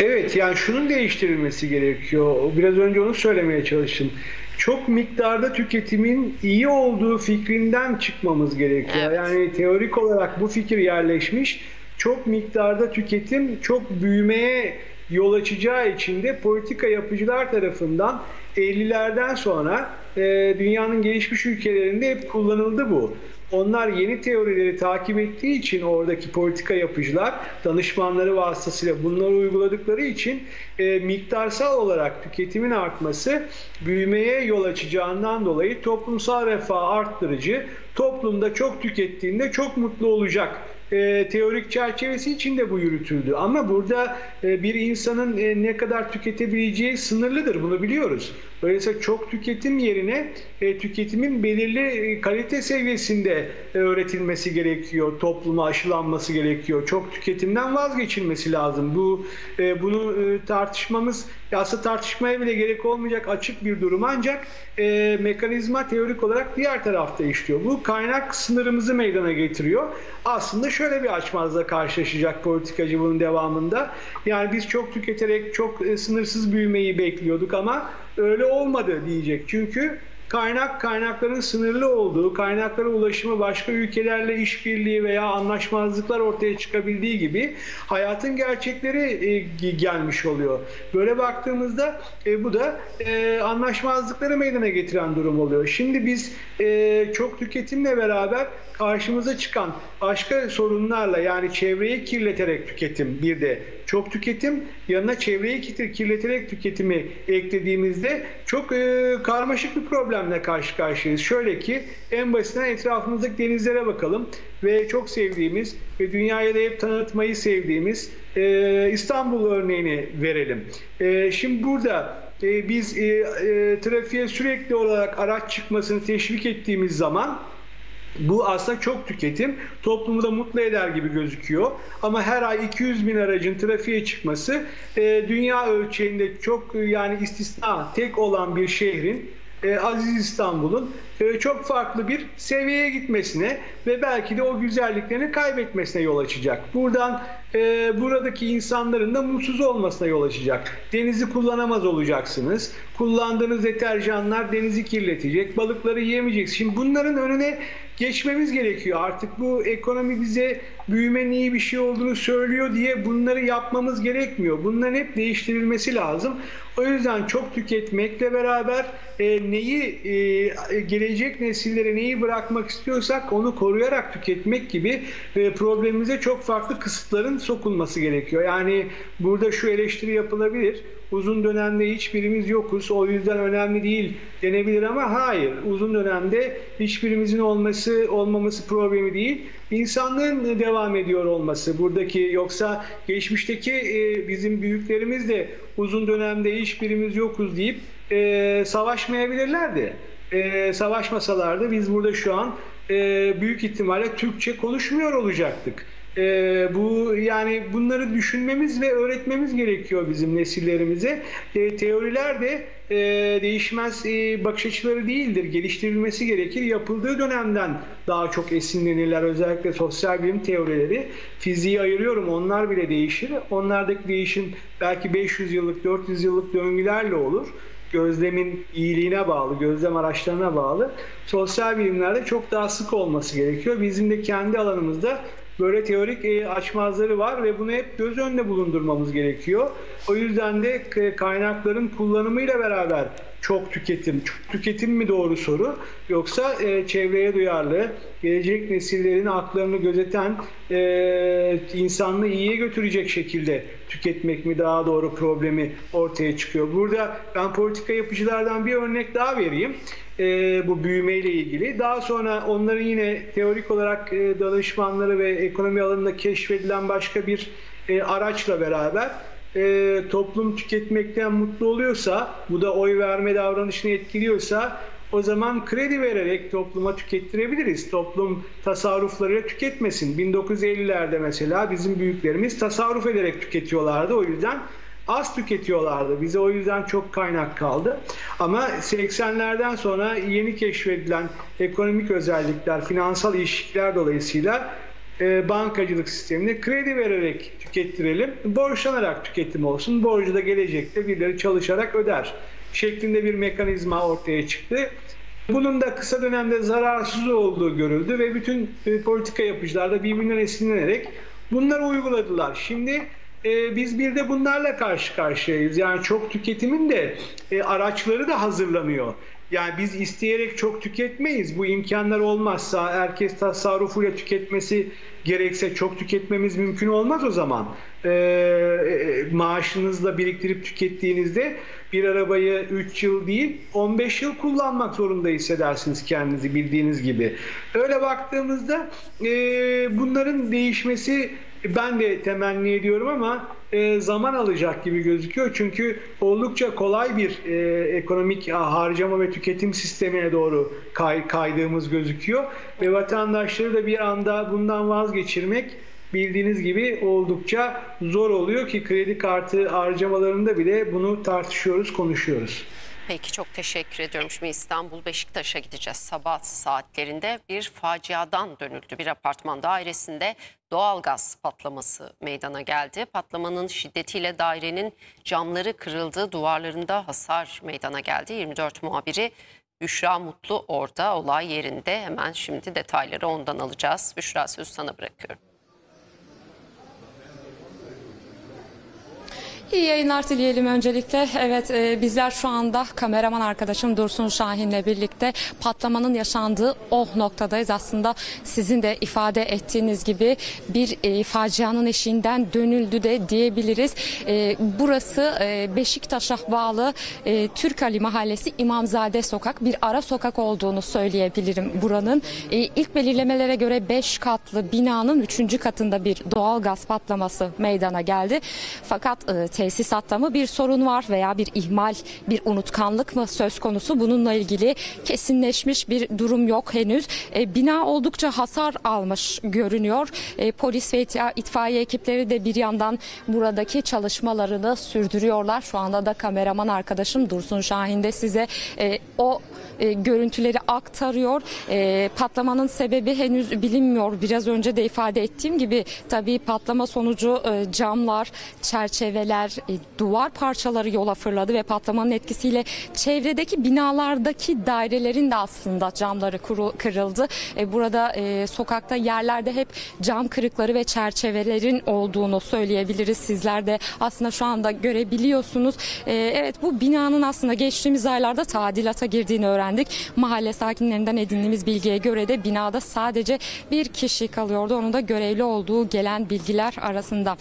Evet yani şunun değiştirilmesi gerekiyor. Biraz önce onu söylemeye çalıştım. Çok miktarda tüketimin iyi olduğu fikrinden çıkmamız gerekiyor. Evet. Yani teorik olarak bu fikir yerleşmiş. Çok miktarda tüketim çok büyümeye yol açacağı için de politika yapıcılar tarafından 50'lerden sonra e, dünyanın gelişmiş ülkelerinde hep kullanıldı bu. Onlar yeni teorileri takip ettiği için oradaki politika yapıcılar danışmanları vasıtasıyla bunları uyguladıkları için e, miktarsal olarak tüketimin artması büyümeye yol açacağından dolayı toplumsal refah arttırıcı toplumda çok tükettiğinde çok mutlu olacak e, teorik çerçevesi içinde bu yürütüldü. Ama burada e, bir insanın e, ne kadar tüketebileceği sınırlıdır. Bunu biliyoruz. Dolayısıyla çok tüketim yerine e, tüketimin belirli e, kalite seviyesinde e, öğretilmesi gerekiyor. Topluma aşılanması gerekiyor. Çok tüketimden vazgeçilmesi lazım. Bu e, bunu e, tartışmamız ya aslında tartışmaya bile gerek olmayacak açık bir durum ancak e, mekanizma teorik olarak diğer tarafta işliyor. Bu kaynak sınırımızı meydana getiriyor. Aslında şöyle bir açmazla karşılaşacak politikacı bunun devamında. Yani biz çok tüketerek çok e, sınırsız büyümeyi bekliyorduk ama öyle olmadı diyecek. Çünkü kaynak kaynakların sınırlı olduğu, kaynaklara ulaşımı başka ülkelerle işbirliği veya anlaşmazlıklar ortaya çıkabildiği gibi hayatın gerçekleri e, gelmiş oluyor. Böyle baktığımızda e, bu da e, anlaşmazlıkları meydana getiren durum oluyor. Şimdi biz e, çok tüketimle beraber karşımıza çıkan başka sorunlarla yani çevreyi kirleterek tüketim bir de çok tüketim yanına çevreyi kirleterek tüketimi eklediğimizde çok e, karmaşık bir problemle karşı karşıyayız. Şöyle ki en basitinden etrafımızdaki denizlere bakalım ve çok sevdiğimiz ve dünyaya da hep tanıtmayı sevdiğimiz e, İstanbul örneğini verelim. E, şimdi burada e, biz e, e, trafiğe sürekli olarak araç çıkmasını teşvik ettiğimiz zaman bu aslında çok tüketim. Toplumu da mutlu eder gibi gözüküyor. Ama her ay 200 bin aracın trafiğe çıkması e, dünya ölçeğinde çok e, yani istisna tek olan bir şehrin e, Aziz İstanbul'un e, çok farklı bir seviyeye gitmesine ve belki de o güzelliklerini kaybetmesine yol açacak. Buradan e, buradaki insanların da mutsuz olmasına yol açacak. Denizi kullanamaz olacaksınız. Kullandığınız deterjanlar denizi kirletecek. Balıkları yiyemeyeceksiniz. Şimdi bunların önüne geçmemiz gerekiyor. Artık bu ekonomi bize büyümenin iyi bir şey olduğunu söylüyor diye bunları yapmamız gerekmiyor. Bunların hep değiştirilmesi lazım. O yüzden çok tüketmekle beraber e, neyi e, gelecek nesillere neyi bırakmak istiyorsak onu koruyarak tüketmek gibi e, problemimize çok farklı kısıtların sokulması gerekiyor. Yani burada şu eleştiri yapılabilir. Uzun dönemde hiçbirimiz yokuz. O yüzden önemli değil denebilir ama hayır. Uzun dönemde hiçbirimizin olması olmaması problemi değil. İnsanlığın devam ediyor olması buradaki yoksa geçmişteki e, bizim büyüklerimiz de uzun dönemde hiçbirimiz yokuz deyip e, savaşmayabilirlerdi. E, savaşmasalardı biz burada şu an e, büyük ihtimalle Türkçe konuşmuyor olacaktık. E, bu yani bunları düşünmemiz ve öğretmemiz gerekiyor bizim nesillerimize. E, teoriler de e, değişmez e, bakış açıları değildir. Geliştirilmesi gerekir. Yapıldığı dönemden daha çok esinlenirler. Özellikle sosyal bilim teorileri. Fiziği ayırıyorum. Onlar bile değişir. Onlardaki değişim belki 500 yıllık, 400 yıllık döngülerle olur gözlemin iyiliğine bağlı, gözlem araçlarına bağlı. Sosyal bilimlerde çok daha sık olması gerekiyor. Bizim de kendi alanımızda böyle teorik e, açmazları var ve bunu hep göz önünde bulundurmamız gerekiyor. O yüzden de kaynakların kullanımıyla beraber çok tüketim, çok tüketim mi doğru soru yoksa e, çevreye duyarlı, gelecek nesillerin haklarını gözeten, e, insanlığı iyiye götürecek şekilde tüketmek mi daha doğru problemi ortaya çıkıyor. Burada ben politika yapıcılardan bir örnek daha vereyim e, bu büyümeyle ilgili. Daha sonra onların yine teorik olarak e, danışmanları ve ekonomi alanında keşfedilen başka bir e, araçla beraber e, toplum tüketmekten mutlu oluyorsa, bu da oy verme davranışını etkiliyorsa o zaman kredi vererek topluma tükettirebiliriz. Toplum tasarruflarıyla tüketmesin. 1950'lerde mesela bizim büyüklerimiz tasarruf ederek tüketiyorlardı. O yüzden az tüketiyorlardı. Bize o yüzden çok kaynak kaldı. Ama 80'lerden sonra yeni keşfedilen ekonomik özellikler, finansal ilişkiler dolayısıyla e, bankacılık sistemine kredi vererek tükettirelim. Borçlanarak tüketim olsun. Borcu da gelecekte birileri çalışarak öder şeklinde bir mekanizma ortaya çıktı. Bunun da kısa dönemde zararsız olduğu görüldü ve bütün e, politika yapıcılar da birbirinden esinlenerek bunları uyguladılar. Şimdi e, biz bir de bunlarla karşı karşıyayız. Yani çok tüketimin de e, araçları da hazırlanıyor. Yani biz isteyerek çok tüketmeyiz. Bu imkanlar olmazsa herkes tasarrufuyla tüketmesi gerekse çok tüketmemiz mümkün olmaz o zaman. Ee, e, maaşınızla biriktirip tükettiğinizde bir arabayı 3 yıl değil 15 yıl kullanmak zorunda hissedersiniz kendinizi bildiğiniz gibi. Öyle baktığımızda e, bunların değişmesi ben de temenni ediyorum ama e, zaman alacak gibi gözüküyor. Çünkü oldukça kolay bir e, ekonomik harcama ve tüketim sistemine doğru kay, kaydığımız gözüküyor. Ve vatandaşları da bir anda bundan vazgeçirmek bildiğiniz gibi oldukça zor oluyor ki kredi kartı harcamalarında bile bunu tartışıyoruz, konuşuyoruz. Peki çok teşekkür ediyorum. Şimdi İstanbul Beşiktaş'a gideceğiz. Sabah saatlerinde bir faciadan dönüldü. Bir apartman dairesinde doğalgaz patlaması meydana geldi. Patlamanın şiddetiyle dairenin camları kırıldı, duvarlarında hasar meydana geldi. 24 muhabiri Büşra Mutlu orada olay yerinde. Hemen şimdi detayları ondan alacağız. Büşra sözü sana bırakıyorum. İyi yayınlar dileyelim öncelikle. Evet e, bizler şu anda kameraman arkadaşım Dursun Şahin'le birlikte patlamanın yaşandığı o noktadayız. Aslında sizin de ifade ettiğiniz gibi bir e, facianın eşiğinden dönüldü de diyebiliriz. E, burası e, Beşiktaş'a bağlı e, Türk Ali Mahallesi İmamzade Sokak bir ara sokak olduğunu söyleyebilirim buranın. E, ilk belirlemelere göre 5 katlı binanın 3. katında bir doğal gaz patlaması meydana geldi. Fakat e, tesisatta mı bir sorun var veya bir ihmal, bir unutkanlık mı söz konusu? Bununla ilgili kesinleşmiş bir durum yok henüz. E, bina oldukça hasar almış görünüyor. E, polis ve itfaiye ekipleri de bir yandan buradaki çalışmalarını sürdürüyorlar. Şu anda da kameraman arkadaşım Dursun Şahin de size e, o e, görüntüleri aktarıyor. E, patlamanın sebebi henüz bilinmiyor. Biraz önce de ifade ettiğim gibi tabii patlama sonucu e, camlar, çerçeveler, e, duvar parçaları yola fırladı ve patlamanın etkisiyle çevredeki binalardaki dairelerin de aslında camları kuru, kırıldı. E, burada e, sokakta yerlerde hep cam kırıkları ve çerçevelerin olduğunu söyleyebiliriz. Sizler de aslında şu anda görebiliyorsunuz. E, evet bu binanın aslında geçtiğimiz aylarda tadilata girdiğini öğrendik. Mahalle sakinlerinden edindiğimiz bilgiye göre de binada sadece bir kişi kalıyordu. Onun da görevli olduğu gelen bilgiler arasında.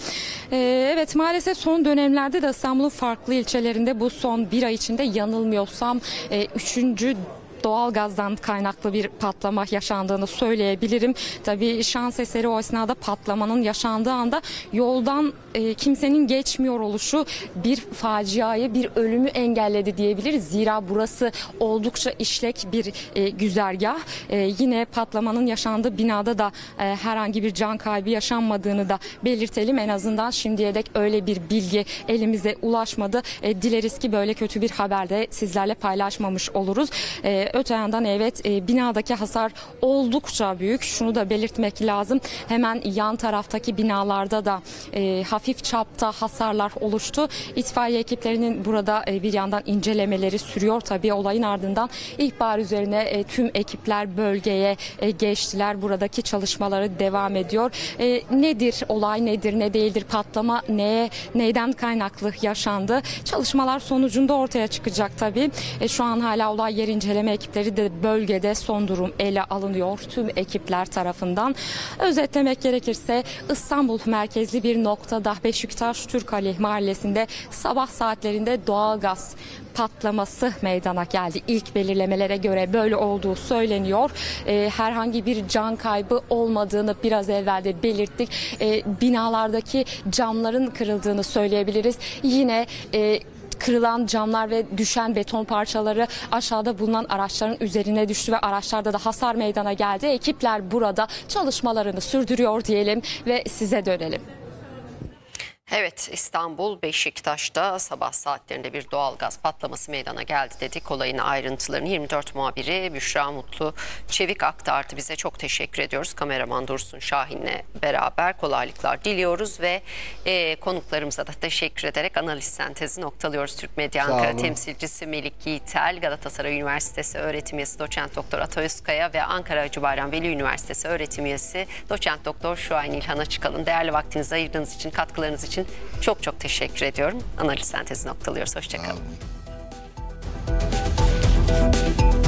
E, evet maalesef son dönemlerde de İstanbul'un farklı ilçelerinde bu son bir ay içinde yanılmıyorsam e, üçüncü doğal gazdan kaynaklı bir patlama yaşandığını söyleyebilirim. Tabii şans eseri o esnada patlamanın yaşandığı anda yoldan e, kimsenin geçmiyor oluşu bir faciayı, bir ölümü engelledi diyebiliriz. Zira burası oldukça işlek bir e, güzergah. E, yine patlamanın yaşandığı binada da e, herhangi bir can kaybı yaşanmadığını da belirtelim. En azından şimdiye dek öyle bir bilgi elimize ulaşmadı. E, dileriz ki böyle kötü bir haberde sizlerle paylaşmamış oluruz. E, öte yandan evet e, binadaki hasar oldukça büyük. Şunu da belirtmek lazım. Hemen yan taraftaki binalarda da e, hafif çapta hasarlar oluştu. İtfaiye ekiplerinin burada e, bir yandan incelemeleri sürüyor. Tabii olayın ardından ihbar üzerine e, tüm ekipler bölgeye e, geçtiler. Buradaki çalışmaları devam ediyor. E, nedir olay nedir ne değildir patlama neye neyden kaynaklı yaşandı? Çalışmalar sonucunda ortaya çıkacak tabii. E, şu an hala olay yer inceleme ekipleri de bölgede son durum ele alınıyor tüm ekipler tarafından. Özetlemek gerekirse İstanbul merkezli bir noktada Beşiktaş Türk Ali mahallesinde sabah saatlerinde doğalgaz patlaması meydana geldi. İlk belirlemelere göre böyle olduğu söyleniyor. E, herhangi bir can kaybı olmadığını biraz evvel de belirttik. E, binalardaki camların kırıldığını söyleyebiliriz. Yine e, kırılan camlar ve düşen beton parçaları aşağıda bulunan araçların üzerine düştü ve araçlarda da hasar meydana geldi. Ekipler burada çalışmalarını sürdürüyor diyelim ve size dönelim. Evet İstanbul Beşiktaş'ta sabah saatlerinde bir doğal gaz patlaması meydana geldi dedik. Olayın ayrıntılarını 24 muhabiri Büşra Mutlu Çevik aktardı. Bize çok teşekkür ediyoruz. Kameraman Dursun Şahin'le beraber kolaylıklar diliyoruz ve e, konuklarımıza da teşekkür ederek analiz sentezi noktalıyoruz. Türk Medya Ankara temsilcisi Melik Yiğitel, Galatasaray Üniversitesi öğretim üyesi doçent doktor Ata Özkaya ve Ankara Acıbayram Veli Üniversitesi öğretim üyesi doçent doktor Şuayn İlhan Açıkalın. Değerli vaktinizi ayırdığınız için, katkılarınız için için çok çok teşekkür ediyorum. Analiz sentezi noktalıyoruz. Hoşçakalın. Amin.